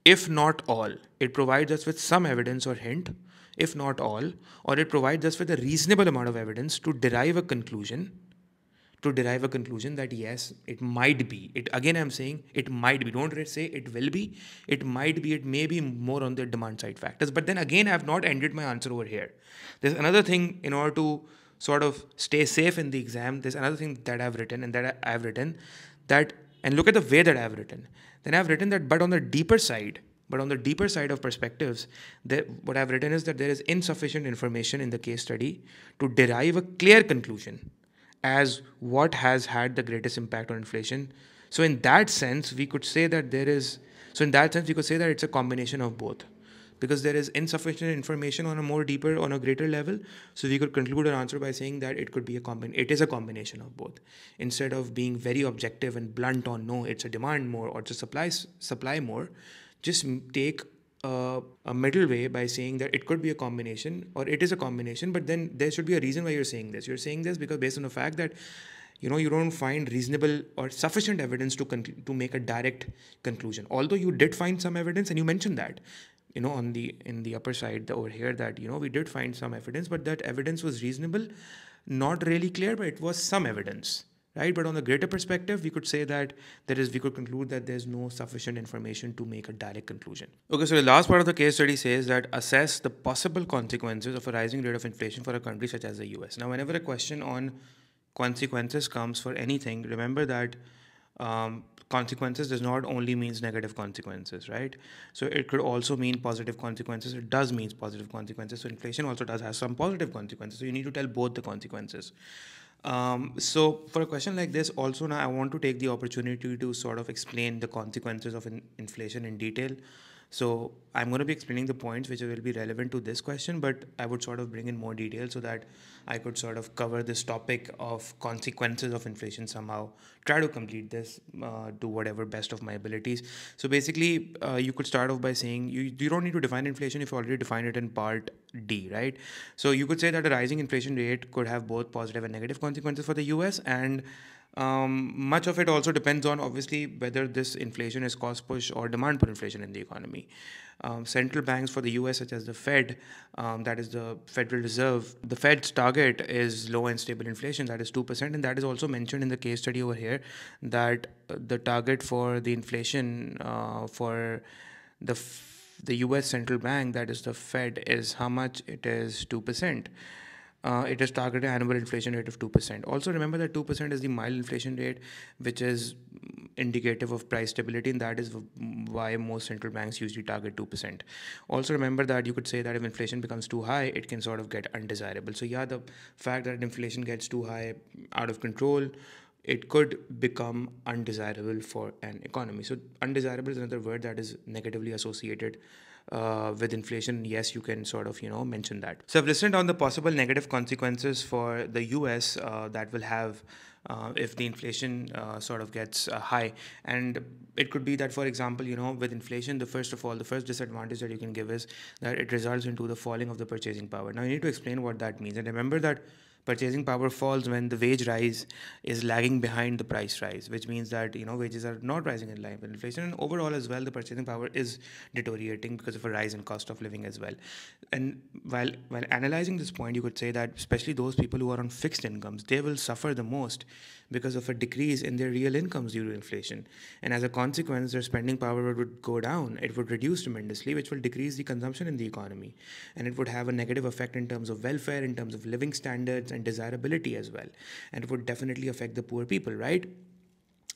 Speaker 1: if not all, it provides us with some evidence or hint if not all, or it provides us with a reasonable amount of evidence to derive a conclusion to derive a conclusion that yes it might be. It again i'm saying it might be. Don't say it will be. It might be. It may be more on the demand side factors. But then again i have not ended my answer over here. There's another thing in order to sort of stay safe in the exam. There's another thing that i've written and that i've written that and look at the way that i've written then i've written that but on the deeper side but on the deeper side of perspectives, what I've written is that there is insufficient information in the case study to derive a clear conclusion as what has had the greatest impact on inflation. So in that sense, we could say that there is. So in that sense, we could say that it's a combination of both because there is insufficient information on a more deeper on a greater level so we could conclude our answer by saying that it could be a combin it is a combination of both instead of being very objective and blunt on no it's a demand more or it's a supply supply more just take a, a middle way by saying that it could be a combination or it is a combination, but then there should be a reason why you're saying this. You're saying this because based on the fact that you know you don't find reasonable or sufficient evidence to con- to make a direct conclusion. Although you did find some evidence and you mentioned that you know on the in the upper side over here that you know we did find some evidence but that evidence was reasonable not really clear but it was some evidence right? But on the greater perspective we could say that there is we could conclude that there's no sufficient information to make a direct conclusion. Okay so the last part of the case study says that assess the possible consequences of a rising rate of inflation for a country such as the us now whenever a question on consequences comes for anything remember that um, consequences does not only means negative consequences right? So it could also mean positive consequences. It does means positive consequences. So inflation also does have some positive consequences. So you need to tell both the consequences. Um, so for a question like this, also now I want to take the opportunity to sort of explain the consequences of in- inflation in detail. So I'm going to be explaining the points which will be relevant to this question, but I would sort of bring in more detail so that I could sort of cover this topic of consequences of inflation somehow. Try to complete this, uh, do whatever best of my abilities. So basically, uh, you could start off by saying you, you don't need to define inflation if you already defined it in part D, right? So you could say that a rising inflation rate could have both positive and negative consequences for the US and um, much of it also depends on obviously whether this inflation is cost push or demand pull inflation in the economy. Um, central banks for the US, such as the Fed, um, that is the Federal Reserve, the Fed's target is low and stable inflation, that is 2%. And that is also mentioned in the case study over here that the target for the inflation uh, for the the US central bank, that is the Fed, is how much it is 2% uh, it is targeted annual inflation rate of 2%. Also remember that 2% is the mild inflation rate, which is indicative of price stability, and that is why most central banks usually target 2%. Also remember that you could say that if inflation becomes too high, it can sort of get undesirable. So yeah, the fact that inflation gets too high, out of control, it could become undesirable for an economy. So undesirable is another word that is negatively associated uh, with inflation, yes, you can sort of you know mention that. So I've listened on the possible negative consequences for the U.S. Uh, that will have. Uh, if the inflation uh, sort of gets uh, high and it could be that for example you know with inflation the first of all the first disadvantage that you can give is that it results into the falling of the purchasing power now you need to explain what that means and remember that purchasing power falls when the wage rise is lagging behind the price rise, which means that you know wages are not rising in line with inflation, and overall as well, the purchasing power is deteriorating because of a rise in cost of living as well. And while while analyzing this point, you could say that especially those people who are on fixed incomes, they will suffer the most because of a decrease in their real incomes due to inflation. And as a consequence, their spending power would go down. It would reduce tremendously, which will decrease the consumption in the economy. And it would have a negative effect in terms of welfare, in terms of living standards and desirability as well. And it would definitely affect the poor people, right?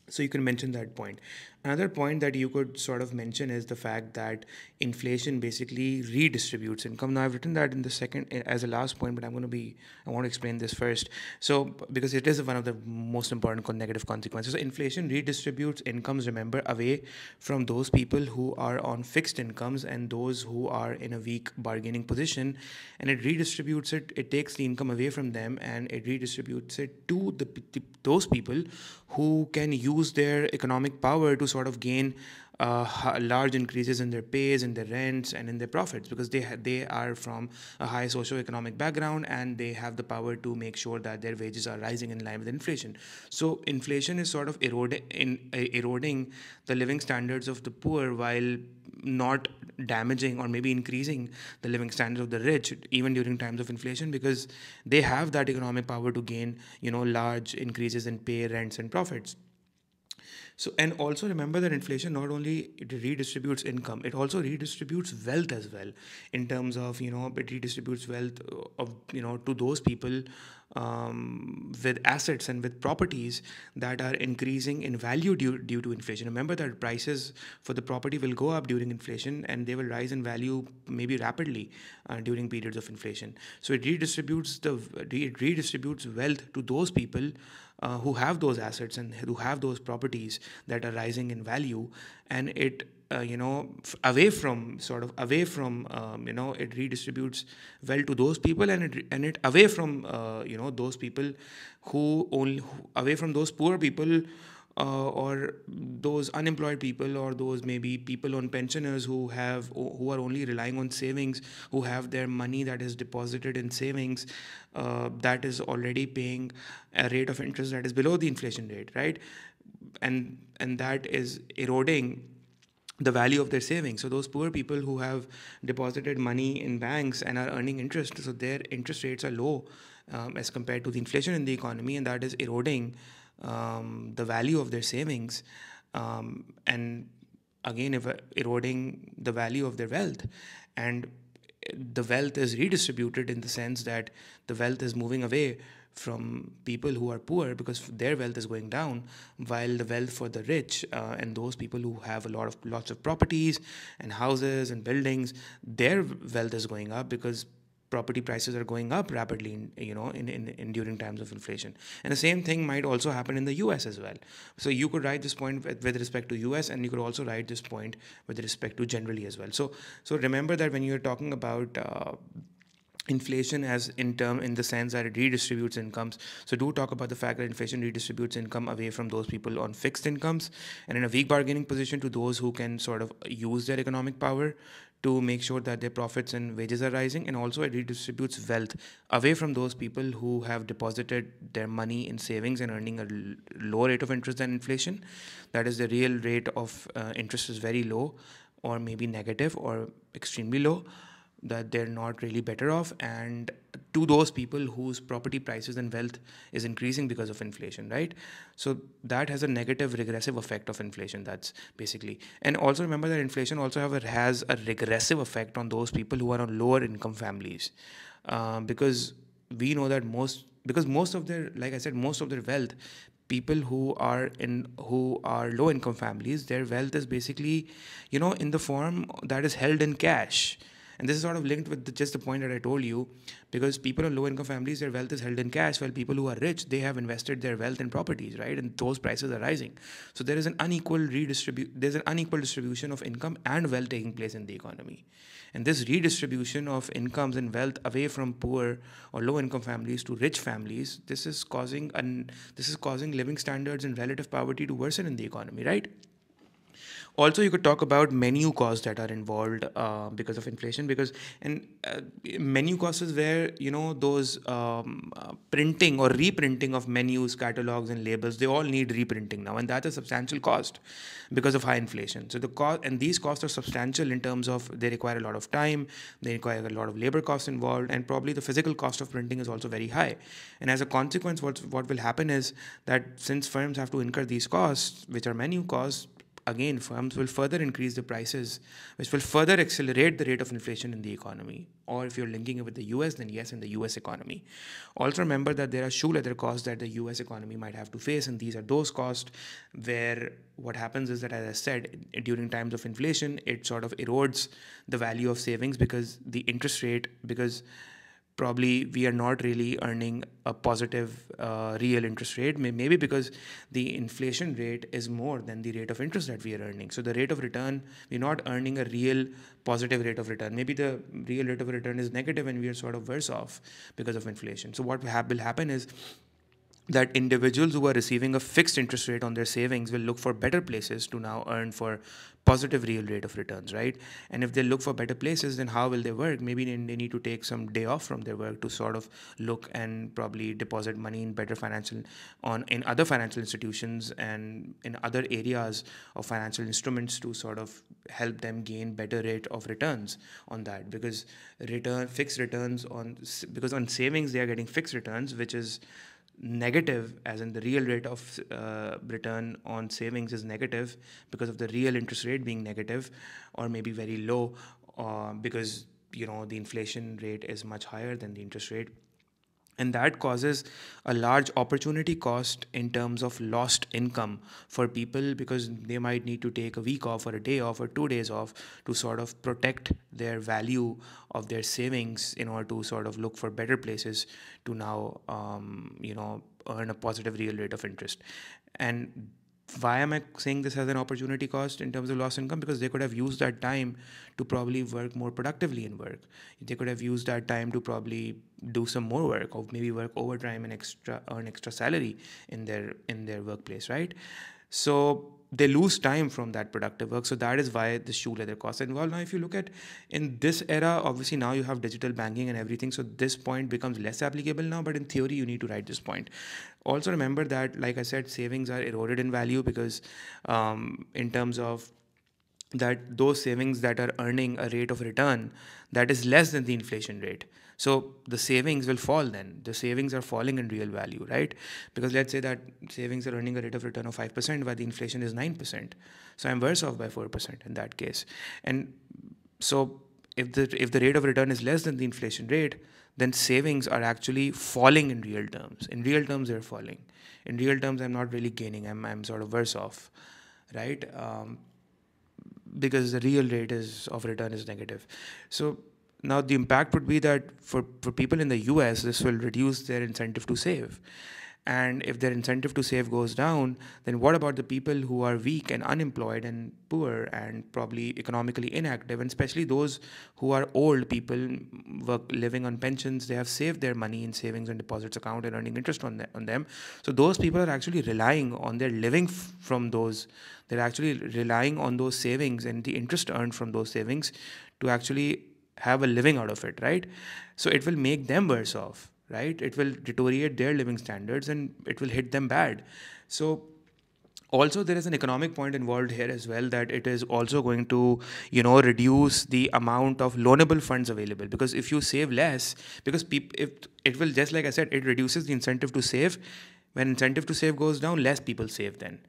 Speaker 1: So you can mention that point Another point that you could sort of mention is the fact that inflation basically redistributes income. Now, I've written that in the second as a last point, but I'm going to be, I want to explain this first. So, because it is one of the most important negative consequences. So, inflation redistributes incomes, remember, away from those people who are on fixed incomes and those who are in a weak bargaining position. And it redistributes it, it takes the income away from them and it redistributes it to the, the those people who can use their economic power to sort of gain uh, large increases in their pays, in their rents, and in their profits because they they are from a high socio-economic background and they have the power to make sure that their wages are rising in line with inflation. So inflation is sort of eroding in uh, eroding the living standards of the poor while not damaging or maybe increasing the living standards of the rich even during times of inflation because they have that economic power to gain you know large increases in pay rents and profits so, and also remember that inflation not only it redistributes income, it also redistributes wealth as well. In terms of you know, it redistributes wealth uh, of you know to those people um, with assets and with properties that are increasing in value due, due to inflation. Remember that prices for the property will go up during inflation and they will rise in value maybe rapidly uh, during periods of inflation. So it redistributes the it redistributes wealth to those people uh, who have those assets and who have those properties that are rising in value and it uh, you know f- away from sort of away from um, you know it redistributes well to those people and it and it away from uh, you know those people who only who, away from those poor people uh, or those unemployed people or those maybe people on pensioners who have who are only relying on savings who have their money that is deposited in savings uh, that is already paying a rate of interest that is below the inflation rate right? And and that is eroding the value of their savings. So those poor people who have deposited money in banks and are earning interest, so their interest rates are low um, as compared to the inflation in the economy, and that is eroding um, the value of their savings um, and again if, eroding the value of their wealth and the wealth is redistributed in the sense that the wealth is moving away from people who are poor because their wealth is going down while the wealth for the rich uh, and those people who have a lot of lots of properties and houses and buildings their wealth is going up because property prices are going up rapidly in, you know in, in, in, during times of inflation. And the same thing might also happen in the us as well. So you could write this point with, with respect to us and you could also write this point with respect to generally as well. So so remember that when you're talking about uh, inflation as in term in the sense that it redistributes incomes. So do talk about the fact that inflation redistributes income away from those people on fixed incomes and in a weak bargaining position to those who can sort of use their economic power to make sure that their profits and wages are rising. And also it redistributes wealth away from those people who have deposited their money in savings and earning a low rate of interest than inflation. That is the real rate of uh, interest is very low or maybe negative or extremely low that they're not really better off. And to those people whose property prices and wealth is increasing because of inflation right? So that has a negative regressive effect of inflation that's basically. And also remember that inflation also have a, has a regressive effect on those people who are on lower income families. Uh, because we know that most because most of their like i said most of their wealth people who are in who are low income families their wealth is basically you know in the form that is held in cash and this is sort of linked with the, just the point that I told you, because people in low income families, their wealth is held in cash, while people who are rich, they have invested their wealth in properties, right? And those prices are rising. So there is an unequal redistribute. There's an unequal distribution of income and wealth taking place in the economy. And this redistribution of incomes and wealth away from poor or low income families to rich families, this is causing an this is causing living standards and relative poverty to worsen in the economy, right? Also you could talk about menu costs that are involved uh, because of inflation because and uh, menu costs is where you know those um, uh, printing or reprinting of menus catalogs and labels they all need reprinting now and that's a substantial cost because of high inflation. So the cost and these costs are substantial in terms of they require a lot of time they require a lot of labor costs involved and probably the physical cost of printing is also very high. And as a consequence what what will happen is that since firms have to incur these costs which are menu costs again, firms um, will further increase the prices, which will further accelerate the rate of inflation in the economy. Or if you're linking it with the US, then yes, in the US economy. Also remember that there are shoe leather costs that the US economy might have to face, and these are those costs where what happens is that, as I said, during times of inflation, it sort of erodes the value of savings because the interest rate, because probably we are not really earning a positive uh, real interest rate. Maybe because the inflation rate is more than the rate of interest that we are earning. So the rate of return we're not earning a real positive rate of return. Maybe the real rate of return is negative and we are sort of worse off because of inflation. So what will happen is that individuals who are receiving a fixed interest rate on their savings will look for better places to now earn for positive real rate of returns right? And if they look for better places then how will they work? Maybe they need to take some day off from their work to sort of look and probably deposit money in better financial on in other financial institutions and in other areas of financial instruments to sort of help them gain better rate of returns on that. Because return fixed returns on because on savings they are getting fixed returns which is negative as in the real rate of uh, return on savings is negative because of the real interest rate being negative or maybe very low uh, because you know the inflation rate is much higher than the interest rate and that causes a large opportunity cost in terms of lost income for people because they might need to take a week off or a day off or two days off to sort of protect their value of their savings in order to sort of look for better places to now um, you know earn a positive real rate of interest. And why am I saying this as an opportunity cost in terms of lost income? Because they could have used that time to probably work more productively in work. They could have used that time to probably do some more work or maybe work overtime and extra earn extra salary in their in their workplace, right? So they lose time from that productive work. So that is why the shoe leather costs involved. Now, if you look at in this era, obviously now you have digital banking and everything. So this point becomes less applicable now, but in theory, you need to write this point. Also remember that, like I said, savings are eroded in value because um, in terms of that those savings that are earning a rate of return that is less than the inflation rate so the savings will fall then. The savings are falling in real value, right? Because let's say that savings are earning a rate of return of 5%, while the inflation is 9%. So I'm worse off by 4% in that case. And so if the if the rate of return is less than the inflation rate, then savings are actually falling in real terms. In real terms, they're falling. In real terms, I'm not really gaining. I'm I'm sort of worse off, right? Um, because the real rate is of return is negative. So now, the impact would be that for, for people in the US, this will reduce their incentive to save. And if their incentive to save goes down, then what about the people who are weak and unemployed and poor and probably economically inactive, and especially those who are old people work living on pensions? They have saved their money in savings and deposits account and earning interest on, the, on them. So those people are actually relying on their living from those. They're actually relying on those savings and the interest earned from those savings to actually have a living out of it, right? So it will make them worse off, right? It will deteriorate their living standards and it will hit them bad. So also there is an economic point involved here as well that it is also going to you know reduce the amount of loanable funds available because if you save less because if it will just like i said it reduces the incentive to save when incentive to save goes down less people save then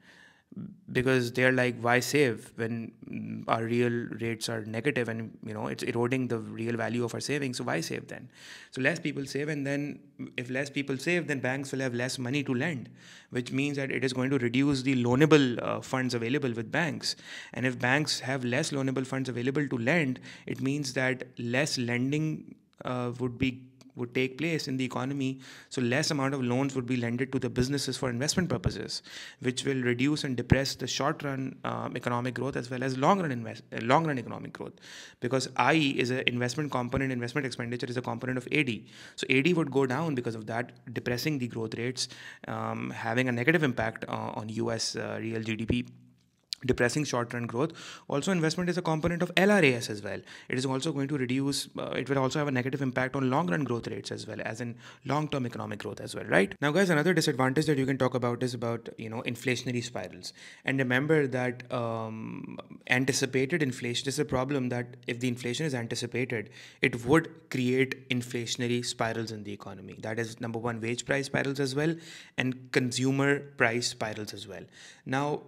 Speaker 1: because they're like why save when our real rates are negative and you know it's eroding the real value of our savings so why save then? So less people save and then if less people save then banks will have less money to lend which means that it is going to reduce the loanable uh, funds available with banks. And if banks have less loanable funds available to lend it means that less lending uh, would be would take place in the economy. So less amount of loans would be lended to the businesses for investment purposes, which will reduce and depress the short-run um, economic growth as well as long-run invest uh, long-run economic growth, because IE is an investment component. Investment expenditure is a component of AD. So AD would go down because of that, depressing the growth rates, um, having a negative impact uh, on U.S. Uh, real GDP depressing short-run growth. Also investment is a component of lras as well. It is also going to reduce uh, it will also have a negative impact on long-run growth rates as well as in long-term economic growth as well right? Now guys another disadvantage that you can talk about is about you know inflationary spirals. And remember that um, anticipated inflation is a problem that if the inflation is anticipated it would create inflationary spirals in the economy. That is number one wage price spirals as well and consumer price spirals as well. Now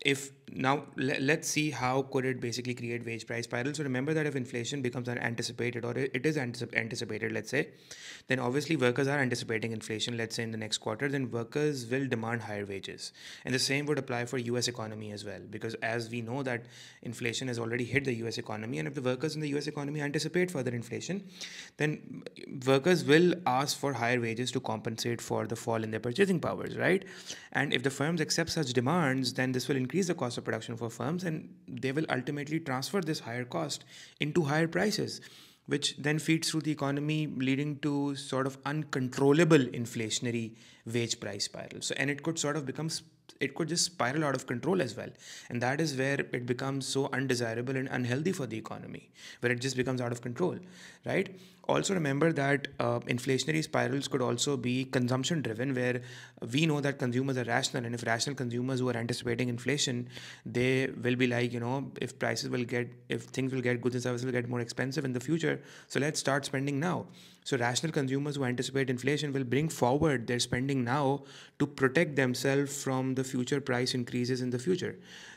Speaker 1: if now let's see how could it basically create wage price spiral so remember that if inflation becomes unanticipated or it is anticipated let's say then obviously workers are anticipating inflation let's say in the next quarter then workers will demand higher wages. And the same would apply for us economy as well because as we know that inflation has already hit the us economy and if the workers in the us economy anticipate further inflation then workers will ask for higher wages to compensate for the fall in their purchasing powers right and if the firms accept such demands then this will increase the cost of production for firms and they will ultimately transfer this higher cost into higher prices which then feeds through the economy leading to sort of uncontrollable inflationary wage price spiral. So and it could sort of become it could just spiral out of control as well. And that is where it becomes so undesirable and unhealthy for the economy where it just becomes out of control right also remember that uh, inflationary spirals could also be consumption driven where we know that consumers are rational and if rational consumers who are anticipating inflation they will be like you know if prices will get if things will get goods and services will get more expensive in the future so let's start spending now so rational consumers who anticipate inflation will bring forward their spending now to protect themselves from the future price increases in the future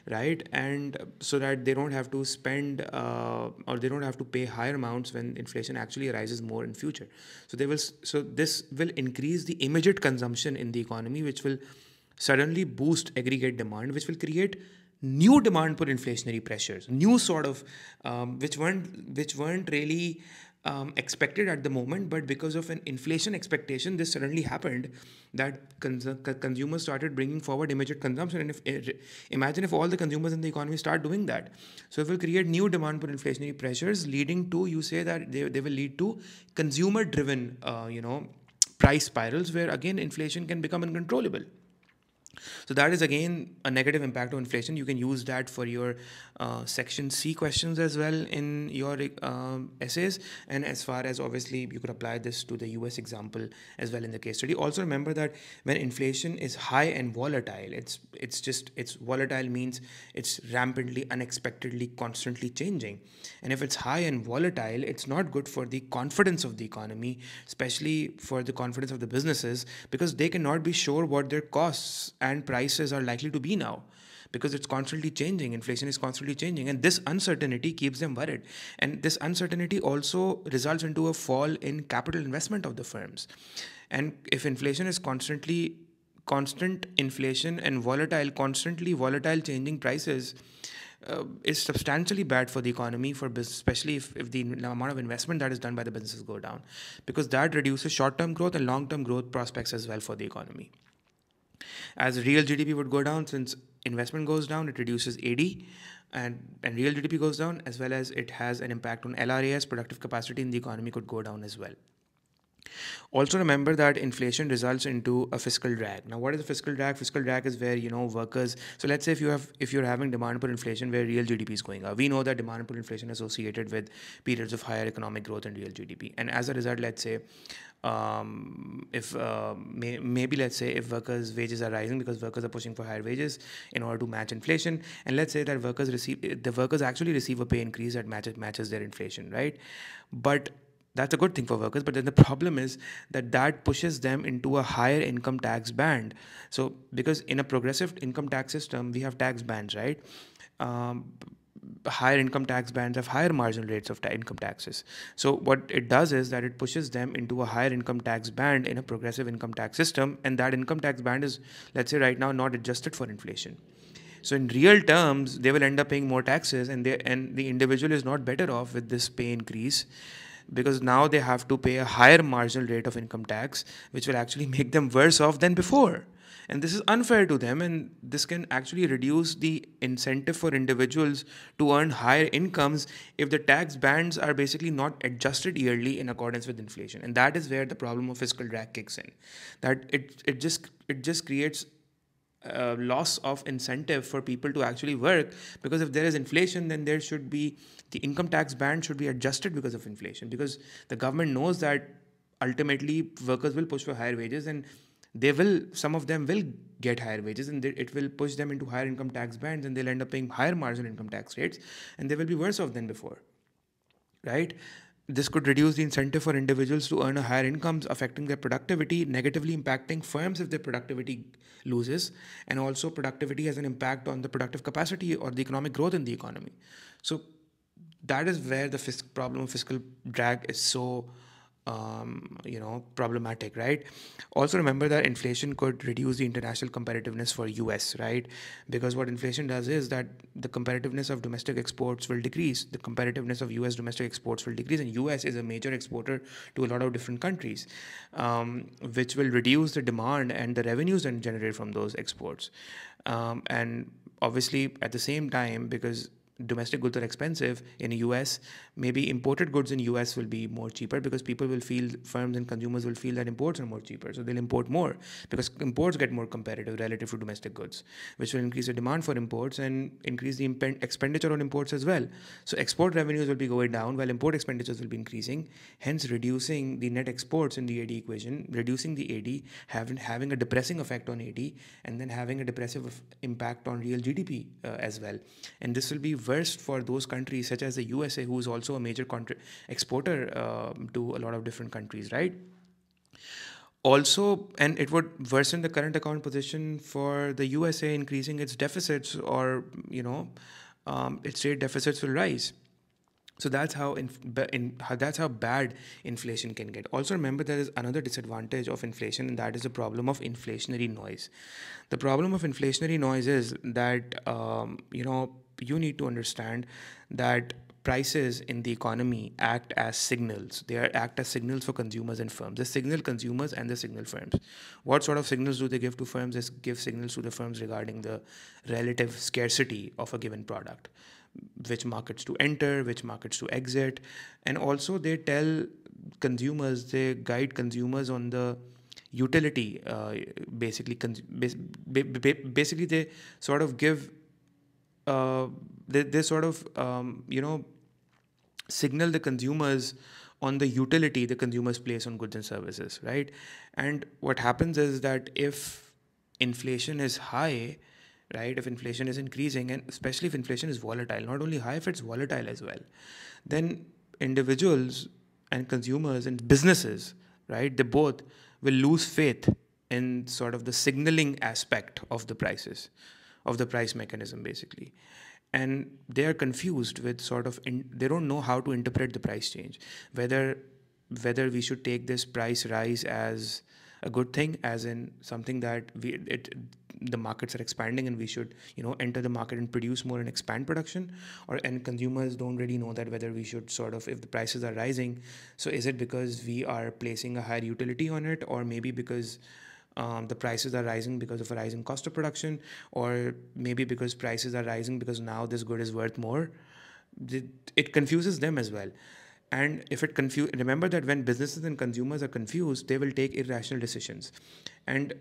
Speaker 1: right? And so that they don't have to spend uh, or they don't have to pay higher amounts when inflation actually rises more in future. So they will so this will increase the immediate consumption in the economy which will suddenly boost aggregate demand which will create new demand pull inflationary pressures. New sort of um, which weren't which weren't really um, expected at the moment, but because of an inflation expectation, this suddenly happened that cons- consumers started bringing forward immediate consumption. And if eh, imagine if all the consumers in the economy start doing that, so it will create new demand pull inflationary pressures, leading to you say that they, they will lead to consumer-driven, uh, you know, price spirals where again inflation can become uncontrollable. So that is again a negative impact of inflation. You can use that for your uh, section C questions as well in your um, essays. And as far as obviously you could apply this to the US example as well in the case study. Also remember that when inflation is high and volatile, it's it's just it's volatile means it's rampantly, unexpectedly, constantly changing. And if it's high and volatile, it's not good for the confidence of the economy, especially for the confidence of the businesses, because they cannot be sure what their costs and prices are likely to be now because it's constantly changing inflation is constantly changing and this uncertainty keeps them worried. And this uncertainty also results into a fall in capital investment of the firms. And if inflation is constantly constant inflation and volatile constantly volatile changing prices uh, is substantially bad for the economy for business, especially if, if the amount of investment that is done by the businesses go down because that reduces short-term growth and long-term growth prospects as well for the economy as real GDP would go down, since investment goes down, it reduces AD, and, and real GDP goes down, as well as it has an impact on LRAS, productive capacity in the economy could go down as well. Also remember that inflation results into a fiscal drag. Now, what is a fiscal drag? Fiscal drag is where you know workers. So let's say if you have if you're having demand pull inflation where real GDP is going up, we know that demand pull inflation is associated with periods of higher economic growth and real GDP. And as a result, let's say um, if uh, may, maybe let's say if workers wages are rising because workers are pushing for higher wages in order to match inflation and let's say that workers receive the workers actually receive a pay increase that matches matches their inflation right? But that's a good thing for workers but then the problem is that that pushes them into a higher income tax band. So because in a progressive income tax system we have tax bands right? Um, higher income tax bands have higher marginal rates of income taxes so what it does is that it pushes them into a higher income tax band in a progressive income tax system and that income tax band is let's say right now not adjusted for inflation so in real terms they will end up paying more taxes and they and the individual is not better off with this pay increase because now they have to pay a higher marginal rate of income tax, which will actually make them worse off than before. And this is unfair to them, and this can actually reduce the incentive for individuals to earn higher incomes if the tax bands are basically not adjusted yearly in accordance with inflation. And that is where the problem of fiscal drag kicks in. That it it just it just creates uh, loss of incentive for people to actually work because if there is inflation then there should be the income tax band should be adjusted because of inflation because the government knows that ultimately workers will push for higher wages and they will some of them will get higher wages and they, it will push them into higher income tax bands and they'll end up paying higher marginal income tax rates and they will be worse off than before right this could reduce the incentive for individuals to earn a higher incomes, affecting their productivity, negatively impacting firms if their productivity loses, and also productivity has an impact on the productive capacity or the economic growth in the economy. So that is where the fisc- problem of fiscal drag is so um, you know problematic right? Also remember that inflation could reduce the international competitiveness for us right? Because what inflation does is that the competitiveness of domestic exports will decrease. The competitiveness of us domestic exports will decrease and us is a major exporter to a lot of different countries um, which will reduce the demand and the revenues that generate from those exports. Um, and obviously at the same time because domestic goods are expensive in the US, maybe imported goods in the US will be more cheaper because people will feel firms and consumers will feel that imports are more cheaper, so they'll import more because imports get more competitive relative to domestic goods, which will increase the demand for imports and increase the expenditure on imports as well. So export revenues will be going down while import expenditures will be increasing, hence reducing the net exports in the AD equation, reducing the AD, having having a depressing effect on AD, and then having a depressive impact on real GDP uh, as well. And this will be worst for those countries such as the USA, who is also a major exporter uh, to a lot of different countries, right? Also, and it would worsen the current account position for the USA, increasing its deficits, or you know, um, its trade deficits will rise. So that's how in, in, that's how bad inflation can get. Also remember there is another disadvantage of inflation, and that is the problem of inflationary noise. The problem of inflationary noise is that um, you know you need to understand that prices in the economy act as signals. They act as signals for consumers and firms. They signal consumers and they signal firms. What sort of signals do they give to firms they give signals to the firms regarding the relative scarcity of a given product which markets to enter which markets to exit. And also they tell consumers they guide consumers on the utility uh, basically basically they sort of give uh, they, they sort of um, you know signal the consumers on the utility the consumers place on goods and services right? And what happens is that if inflation is high right if inflation is increasing and especially if inflation is volatile not only high if it's volatile as well then individuals and consumers and businesses right they both will lose faith in sort of the signaling aspect of the prices of the price mechanism basically. And they are confused with sort of in, they don't know how to interpret the price change whether whether we should take this price rise as a good thing as in something that we it the markets are expanding and we should you know enter the market and produce more and expand production or and consumers don't really know that whether we should sort of if the prices are rising so is it because we are placing a higher utility on it or maybe because um, the prices are rising because of a rising cost of production, or maybe because prices are rising because now this good is worth more. It, confuses them as well. And if it confuse, remember that when businesses and consumers are confused, they will take irrational decisions. And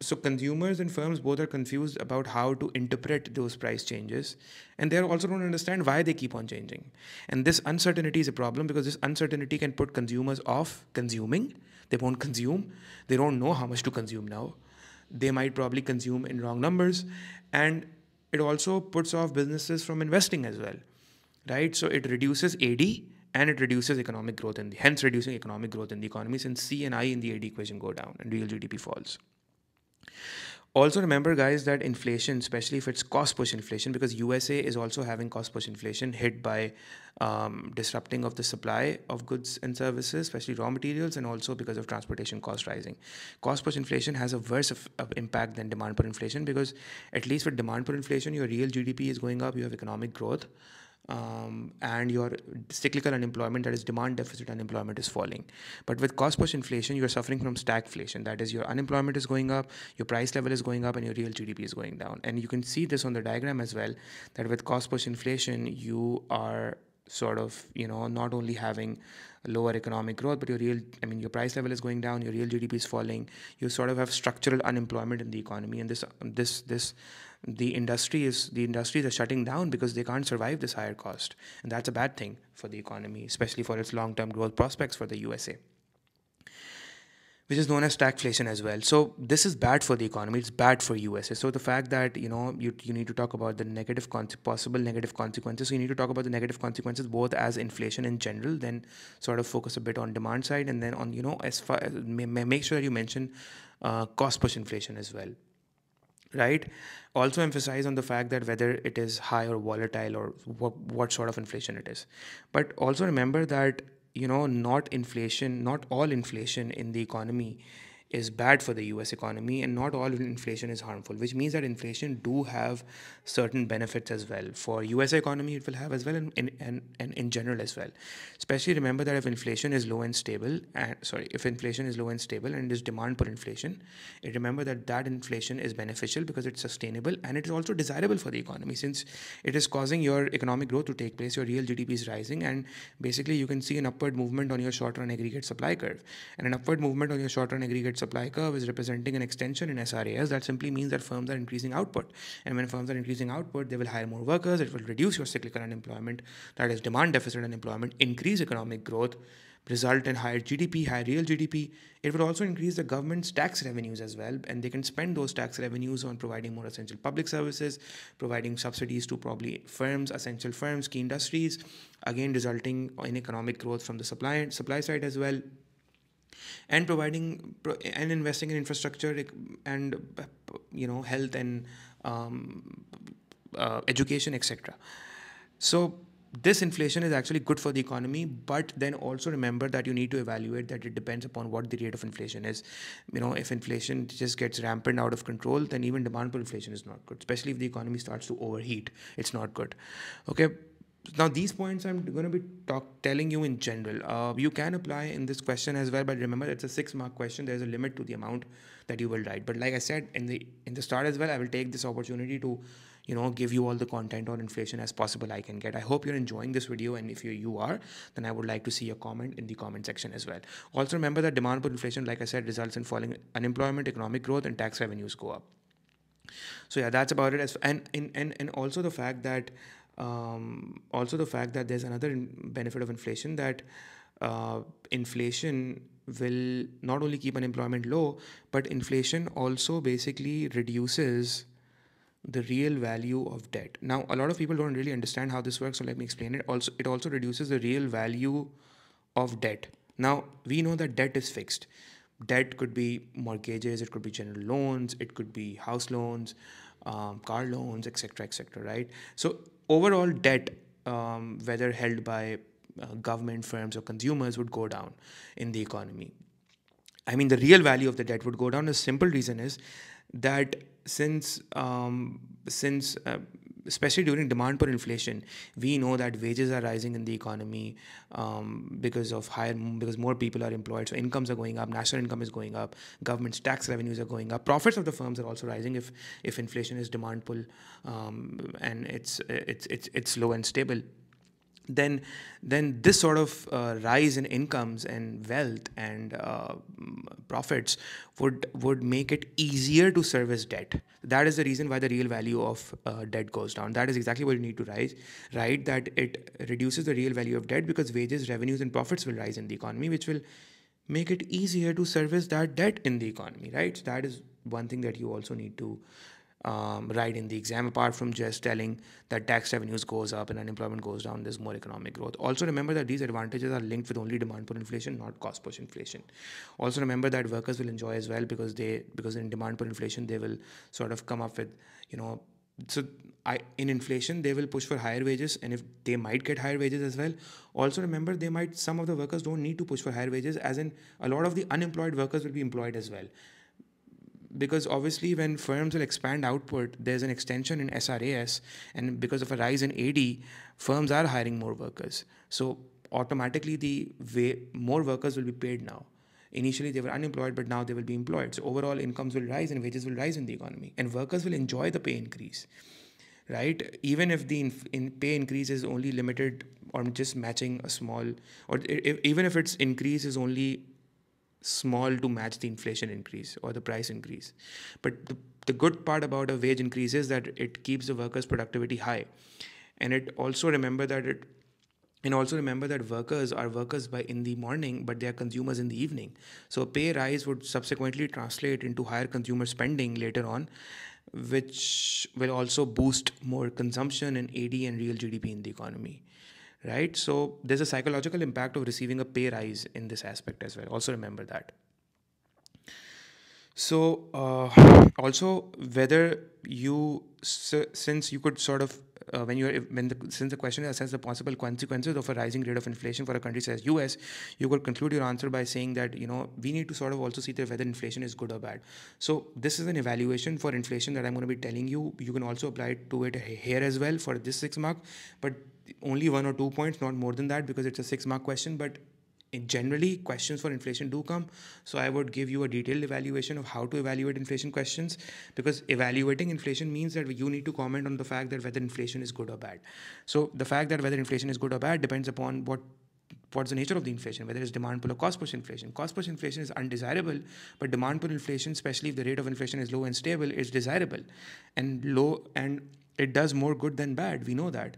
Speaker 1: so consumers and firms both are confused about how to interpret those price changes and they also don't understand why they keep on changing and this uncertainty is a problem because this uncertainty can put consumers off consuming they won't consume. They don't know how much to consume now. They might probably consume in wrong numbers. And it also puts off businesses from investing as well, right? So it reduces AD and it reduces economic growth in the, hence reducing economic growth in the economy since C and I in the AD equation go down and real GDP falls. Also remember guys that inflation, especially if it's cost push inflation, because USA is also having cost push inflation hit by um, disrupting of the supply of goods and services, especially raw materials, and also because of transportation cost rising. Cost push inflation has a worse of, of impact than demand pull inflation because at least with demand pull inflation, your real GDP is going up, you have economic growth um, and your cyclical unemployment, that is demand deficit unemployment, is falling. But with cost push inflation, you're suffering from stagflation. That is, your unemployment is going up, your price level is going up, and your real GDP is going down. And you can see this on the diagram as well that with cost push inflation, you are sort of, you know, not only having lower economic growth, but your real, I mean, your price level is going down, your real GDP is falling. You sort of have structural unemployment in the economy, and this, this, this the industry is the industries are shutting down because they can't survive this higher cost and that's a bad thing for the economy especially for its long-term growth prospects for the usa which is known as stagflation as well. So this is bad for the economy. It's bad for USA. So the fact that you know you, you need to talk about the negative con- possible negative consequences. So you need to talk about the negative consequences both as inflation in general, then sort of focus a bit on demand side, and then on you know as far make sure you mention uh, cost push inflation as well. Right. Also emphasize on the fact that whether it is high or volatile or what, what sort of inflation it is, but also remember that you know not inflation not all inflation in the economy is bad for the US economy and not all inflation is harmful, which means that inflation do have certain benefits as well. For US economy, it will have as well and in, in, in, in general as well. Especially remember that if inflation is low and stable, and sorry, if inflation is low and stable and there's demand pull inflation, it remember that that inflation is beneficial because it's sustainable and it is also desirable for the economy since it is causing your economic growth to take place, your real GDP is rising and basically you can see an upward movement on your short-run aggregate supply curve. And an upward movement on your short-run aggregate supply curve is representing an extension in SRAS. That simply means that firms are increasing output. And when firms are increasing output, they will hire more workers. It will reduce your cyclical unemployment, that is demand deficit unemployment, increase economic growth, result in higher GDP, higher real GDP. It will also increase the government's tax revenues as well, and they can spend those tax revenues on providing more essential public services, providing subsidies to probably firms, essential firms, key industries, again resulting in economic growth from the supply supply side as well and providing and investing in infrastructure and you know health and um, uh, education etc so this inflation is actually good for the economy but then also remember that you need to evaluate that it depends upon what the rate of inflation is. You know if inflation just gets rampant out of control then even demand pull inflation is not good especially if the economy starts to overheat it's not good. Okay now these points i'm going to be talk, telling you in general. Uh, you can apply in this question as well but remember it's a six mark question. There's a limit to the amount that you will write. But like i said in the in the start as well i will take this opportunity to you know give you all the content on inflation as possible i can get. I hope you're enjoying this video and if you you are then i would like to see your comment in the comment section as well. Also remember that demand pull inflation like i said results in falling unemployment economic growth and tax revenues go up. So yeah that's about it. As and and and, and also the fact that um, also, the fact that there's another benefit of inflation that uh, inflation will not only keep unemployment low, but inflation also basically reduces the real value of debt. Now, a lot of people don't really understand how this works, so let me explain it. Also, it also reduces the real value of debt. Now, we know that debt is fixed. Debt could be mortgages, it could be general loans, it could be house loans, um, car loans, etc., etc. right? So overall debt, um, whether held by uh, government firms or consumers, would go down in the economy. I mean, the real value of the debt would go down. A simple reason is that since um, since uh, especially during demand pull inflation, we know that wages are rising in the economy um, because of higher because more people are employed. So incomes are going up, national income is going up, government's tax revenues are going up, profits of the firms are also rising if if inflation is demand pull um, and it's it's it's it's low and stable then then this sort of uh, rise in incomes and wealth and uh, profits would would make it easier to service debt. That is the reason why the real value of uh, debt goes down. That is exactly what you need to rise right? That it reduces the real value of debt because wages revenues and profits will rise in the economy which will make it easier to service that debt in the economy right? So that is one thing that you also need to um, right in the exam apart from just telling that tax revenues goes up and unemployment goes down there's more economic growth. Also remember that these advantages are linked with only demand pull inflation not cost push inflation. Also remember that workers will enjoy as well because they because in demand pull inflation they will sort of come up with you know so I, in inflation they will push for higher wages and if they might get higher wages as well. Also remember they might some of the workers don't need to push for higher wages as in a lot of the unemployed workers will be employed as well because obviously when firms will expand output there's an extension in sras and because of a rise in ad firms are hiring more workers. So automatically the way more workers will be paid now. Initially they were unemployed but now they will be employed. So overall incomes will rise and wages will rise in the economy and workers will enjoy the pay increase right? Even if the in, pay increase is only limited or just matching a small or if, even if its increase is only small to match the inflation increase or the price increase. But the, the good part about a wage increase is that it keeps the workers' productivity high. And it also remember that it and also remember that workers are workers by in the morning but they are consumers in the evening so a pay rise would subsequently translate into higher consumer spending later on which will also boost more consumption and ad and real gdp in the economy right so there's a psychological impact of receiving a pay rise in this aspect as well also remember that so uh, also whether you since you could sort of uh, when you when the since the question assesses the possible consequences of a rising rate of inflation for a country such as US, you could conclude your answer by saying that you know we need to sort of also see that whether inflation is good or bad. So this is an evaluation for inflation that I'm going to be telling you. You can also apply it to it here as well for this six mark, but only one or two points, not more than that, because it's a six mark question. But generally questions for inflation do come so i would give you a detailed evaluation of how to evaluate inflation questions because evaluating inflation means that you need to comment on the fact that whether inflation is good or bad so the fact that whether inflation is good or bad depends upon what what's the nature of the inflation, whether it's demand pull or cost push inflation. Cost push inflation is undesirable, but demand pull inflation, especially if the rate of inflation is low and stable, is desirable. And low and it does more good than bad. We know that.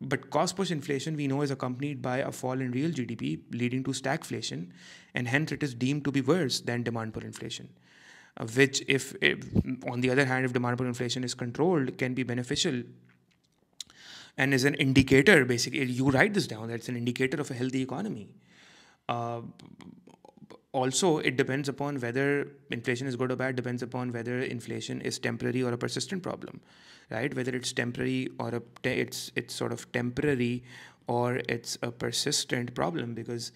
Speaker 1: But cost push inflation we know is accompanied by a fall in real GDP, leading to stagflation, and hence it is deemed to be worse than demand pull inflation. Uh, which, if, if, on the other hand, if demand pull inflation is controlled, can be beneficial and is an indicator. Basically, you write this down. That's an indicator of a healthy economy. Uh, also, it depends upon whether inflation is good or bad. Depends upon whether inflation is temporary or a persistent problem right? Whether it's temporary or a te- it's it's sort of temporary or it's a persistent problem because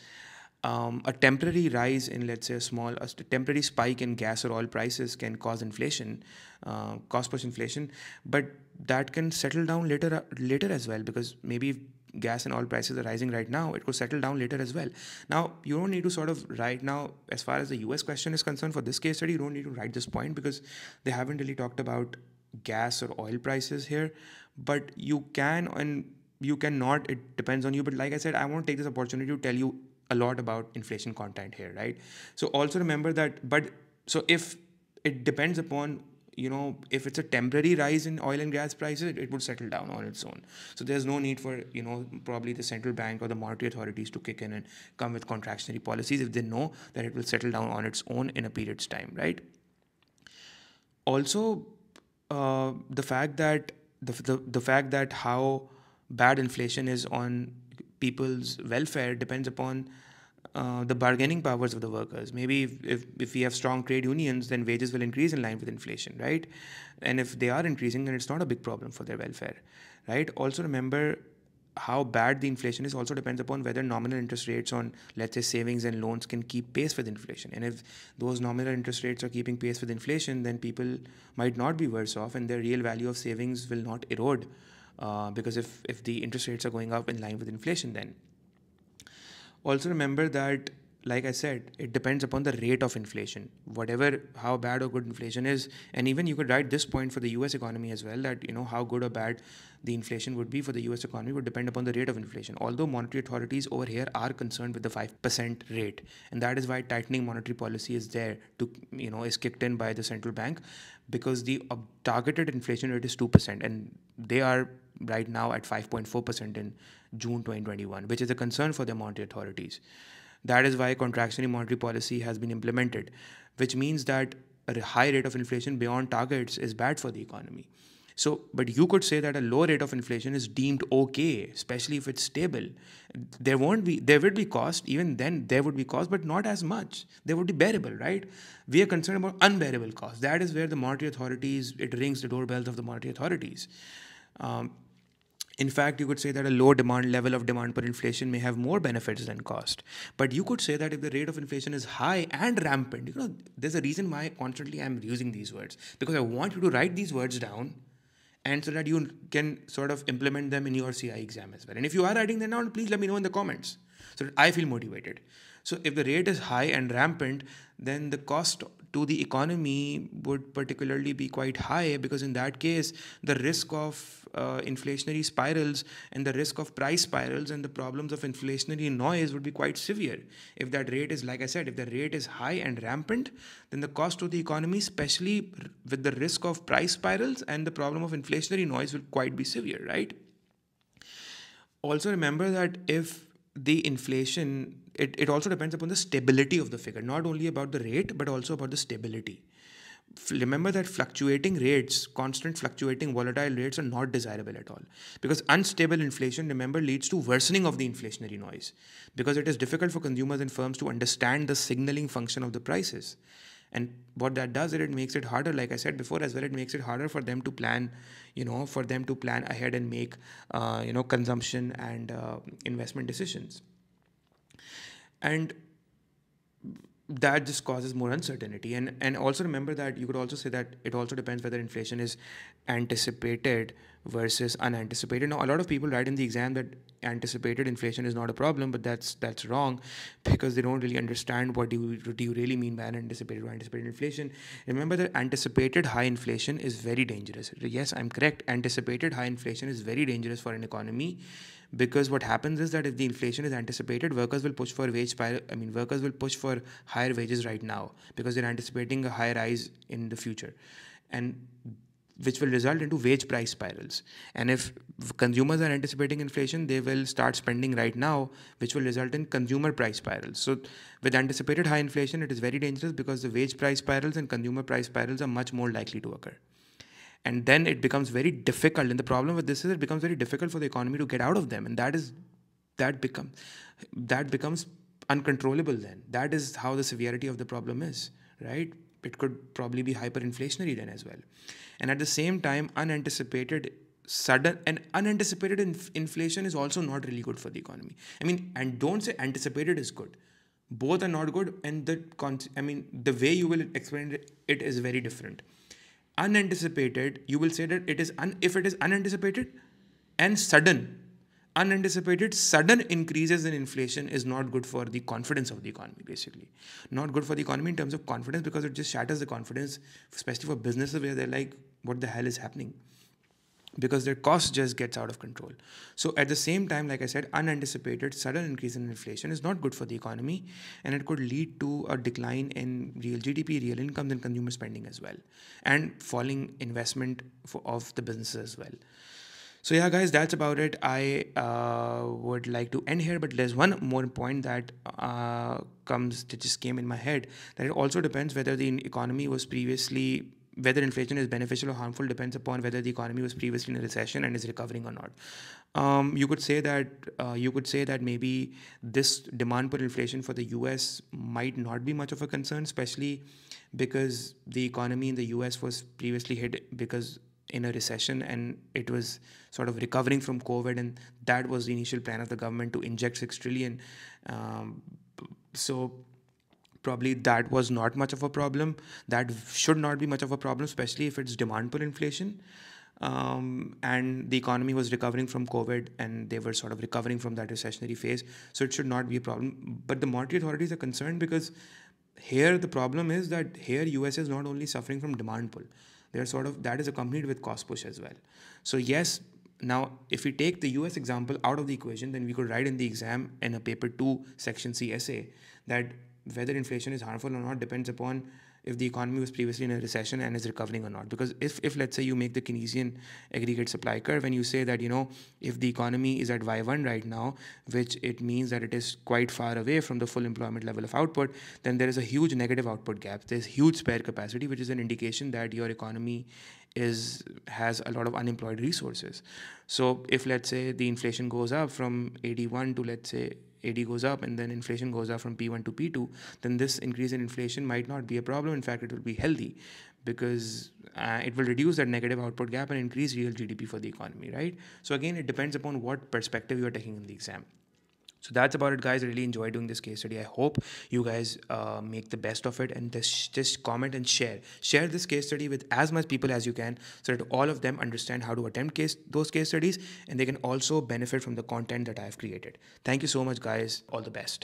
Speaker 1: um, a temporary rise in let's say a small a temporary spike in gas or oil prices can cause inflation uh, cost push inflation but that can settle down later later as well because maybe gas and oil prices are rising right now it could settle down later as well. Now you don't need to sort of right now as far as the us question is concerned for this case study you don't need to write this point because they haven't really talked about gas or oil prices here. But you can and you cannot it depends on you. But like i said i want to take this opportunity to tell you a lot about inflation content here right? So also remember that but so if it depends upon you know if it's a temporary rise in oil and gas prices it would settle down on its own. So there's no need for you know probably the central bank or the monetary authorities to kick in and come with contractionary policies if they know that it will settle down on its own in a period's time right? Also uh, the fact that the, the the fact that how bad inflation is on people's welfare depends upon uh, the bargaining powers of the workers. Maybe if, if, if we have strong trade unions, then wages will increase in line with inflation, right? And if they are increasing, then it's not a big problem for their welfare, right? Also remember how bad the inflation is also depends upon whether nominal interest rates on let's say savings and loans can keep pace with inflation and if those nominal interest rates are keeping pace with inflation then people might not be worse off and their real value of savings will not erode uh, because if if the interest rates are going up in line with inflation then also remember that like I said, it depends upon the rate of inflation, whatever how bad or good inflation is. And even you could write this point for the US economy as well that you know how good or bad the inflation would be for the US economy would depend upon the rate of inflation. Although monetary authorities over here are concerned with the 5% rate. And that is why tightening monetary policy is there to you know is kicked in by the central bank because the uh, targeted inflation rate is 2% and they are right now at 5.4% in June 2021, which is a concern for the monetary authorities. That is why contractionary monetary policy has been implemented, which means that a high rate of inflation beyond targets is bad for the economy. So, but you could say that a low rate of inflation is deemed okay, especially if it's stable. There won't be, there would be cost, even then there would be cost, but not as much. They would be bearable, right? We are concerned about unbearable cost. That is where the monetary authorities, it rings the doorbells of the monetary authorities. Um, in fact, you could say that a low demand level of demand pull inflation may have more benefits than cost. But you could say that if the rate of inflation is high and rampant, you know, there's a reason why constantly I'm using these words because I want you to write these words down and so that you can sort of implement them in your CI exam as well. And if you are writing them down, please let me know in the comments so that I feel motivated. So if the rate is high and rampant, then the cost to the economy would particularly be quite high because in that case the risk of uh, inflationary spirals and the risk of price spirals and the problems of inflationary noise would be quite severe. If that rate is like i said if the rate is high and rampant then the cost to the economy especially with the risk of price spirals and the problem of inflationary noise will quite be severe right? Also remember that if the inflation it, it also depends upon the stability of the figure not only about the rate but also about the stability. Remember that fluctuating rates constant fluctuating volatile rates are not desirable at all. Because unstable inflation remember leads to worsening of the inflationary noise. Because it is difficult for consumers and firms to understand the signaling function of the prices. And what that does is it makes it harder like i said before as well it makes it harder for them to plan you know for them to plan ahead and make uh, you know consumption and uh, investment decisions and that just causes more uncertainty. And and also remember that you could also say that it also depends whether inflation is anticipated versus unanticipated. Now a lot of people write in the exam that anticipated inflation is not a problem but that's that's wrong because they don't really understand what do you, do you really mean by unanticipated or anticipated inflation. Remember that anticipated high inflation is very dangerous. Yes i'm correct. Anticipated high inflation is very dangerous for an economy because what happens is that if the inflation is anticipated workers will push for wage spiral i mean workers will push for higher wages right now because they're anticipating a higher rise in the future and which will result into wage price spirals. And if consumers are anticipating inflation they will start spending right now which will result in consumer price spirals. So with anticipated high inflation it is very dangerous because the wage price spirals and consumer price spirals are much more likely to occur and then it becomes very difficult. And the problem with this is it becomes very difficult for the economy to get out of them. And that is that becomes that becomes uncontrollable then. That is how the severity of the problem is right? It could probably be hyperinflationary then as well. And at the same time unanticipated sudden and unanticipated inf- inflation is also not really good for the economy. I mean and don't say anticipated is good. Both are not good and the con- i mean the way you will explain it, it is very different unanticipated, you will say that it is un- if it is unanticipated and sudden, unanticipated sudden increases in inflation is not good for the confidence of the economy basically. Not good for the economy in terms of confidence because it just shatters the confidence especially for businesses where they're like what the hell is happening because their cost just gets out of control. So at the same time, like I said, unanticipated sudden increase in inflation is not good for the economy and it could lead to a decline in real GDP, real incomes and consumer spending as well and falling investment for, of the businesses as well. So yeah, guys, that's about it. I uh, would like to end here, but there's one more point that uh, comes that just came in my head that it also depends whether the economy was previously whether inflation is beneficial or harmful depends upon whether the economy was previously in a recession and is recovering or not. Um, you could say that uh, you could say that maybe this demand pull inflation for the U.S. might not be much of a concern, especially because the economy in the U.S. was previously hit because in a recession and it was sort of recovering from COVID, and that was the initial plan of the government to inject six trillion. Um, so probably that was not much of a problem. That should not be much of a problem, especially if it's demand pull inflation. Um, and the economy was recovering from COVID and they were sort of recovering from that recessionary phase. So it should not be a problem. But the monetary authorities are concerned because here the problem is that here US is not only suffering from demand pull, they're sort of that is accompanied with cost push as well. So yes, now if we take the US example out of the equation, then we could write in the exam in a paper two section C essay that whether inflation is harmful or not depends upon if the economy was previously in a recession and is recovering or not. Because if, if let's say you make the keynesian aggregate supply curve and you say that you know if the economy is at y1 right now which it means that it is quite far away from the full employment level of output then there is a huge negative output gap. There's huge spare capacity which is an indication that your economy is has a lot of unemployed resources. So if let's say the inflation goes up from 81 to let's say AD goes up and then inflation goes up from P1 to P2, then this increase in inflation might not be a problem. In fact, it will be healthy because uh, it will reduce that negative output gap and increase real GDP for the economy, right? So again, it depends upon what perspective you are taking in the exam. So that's about it, guys. I really enjoyed doing this case study. I hope you guys uh, make the best of it and just, just comment and share. Share this case study with as much people as you can so that all of them understand how to attempt case, those case studies and they can also benefit from the content that I've created. Thank you so much, guys. All the best.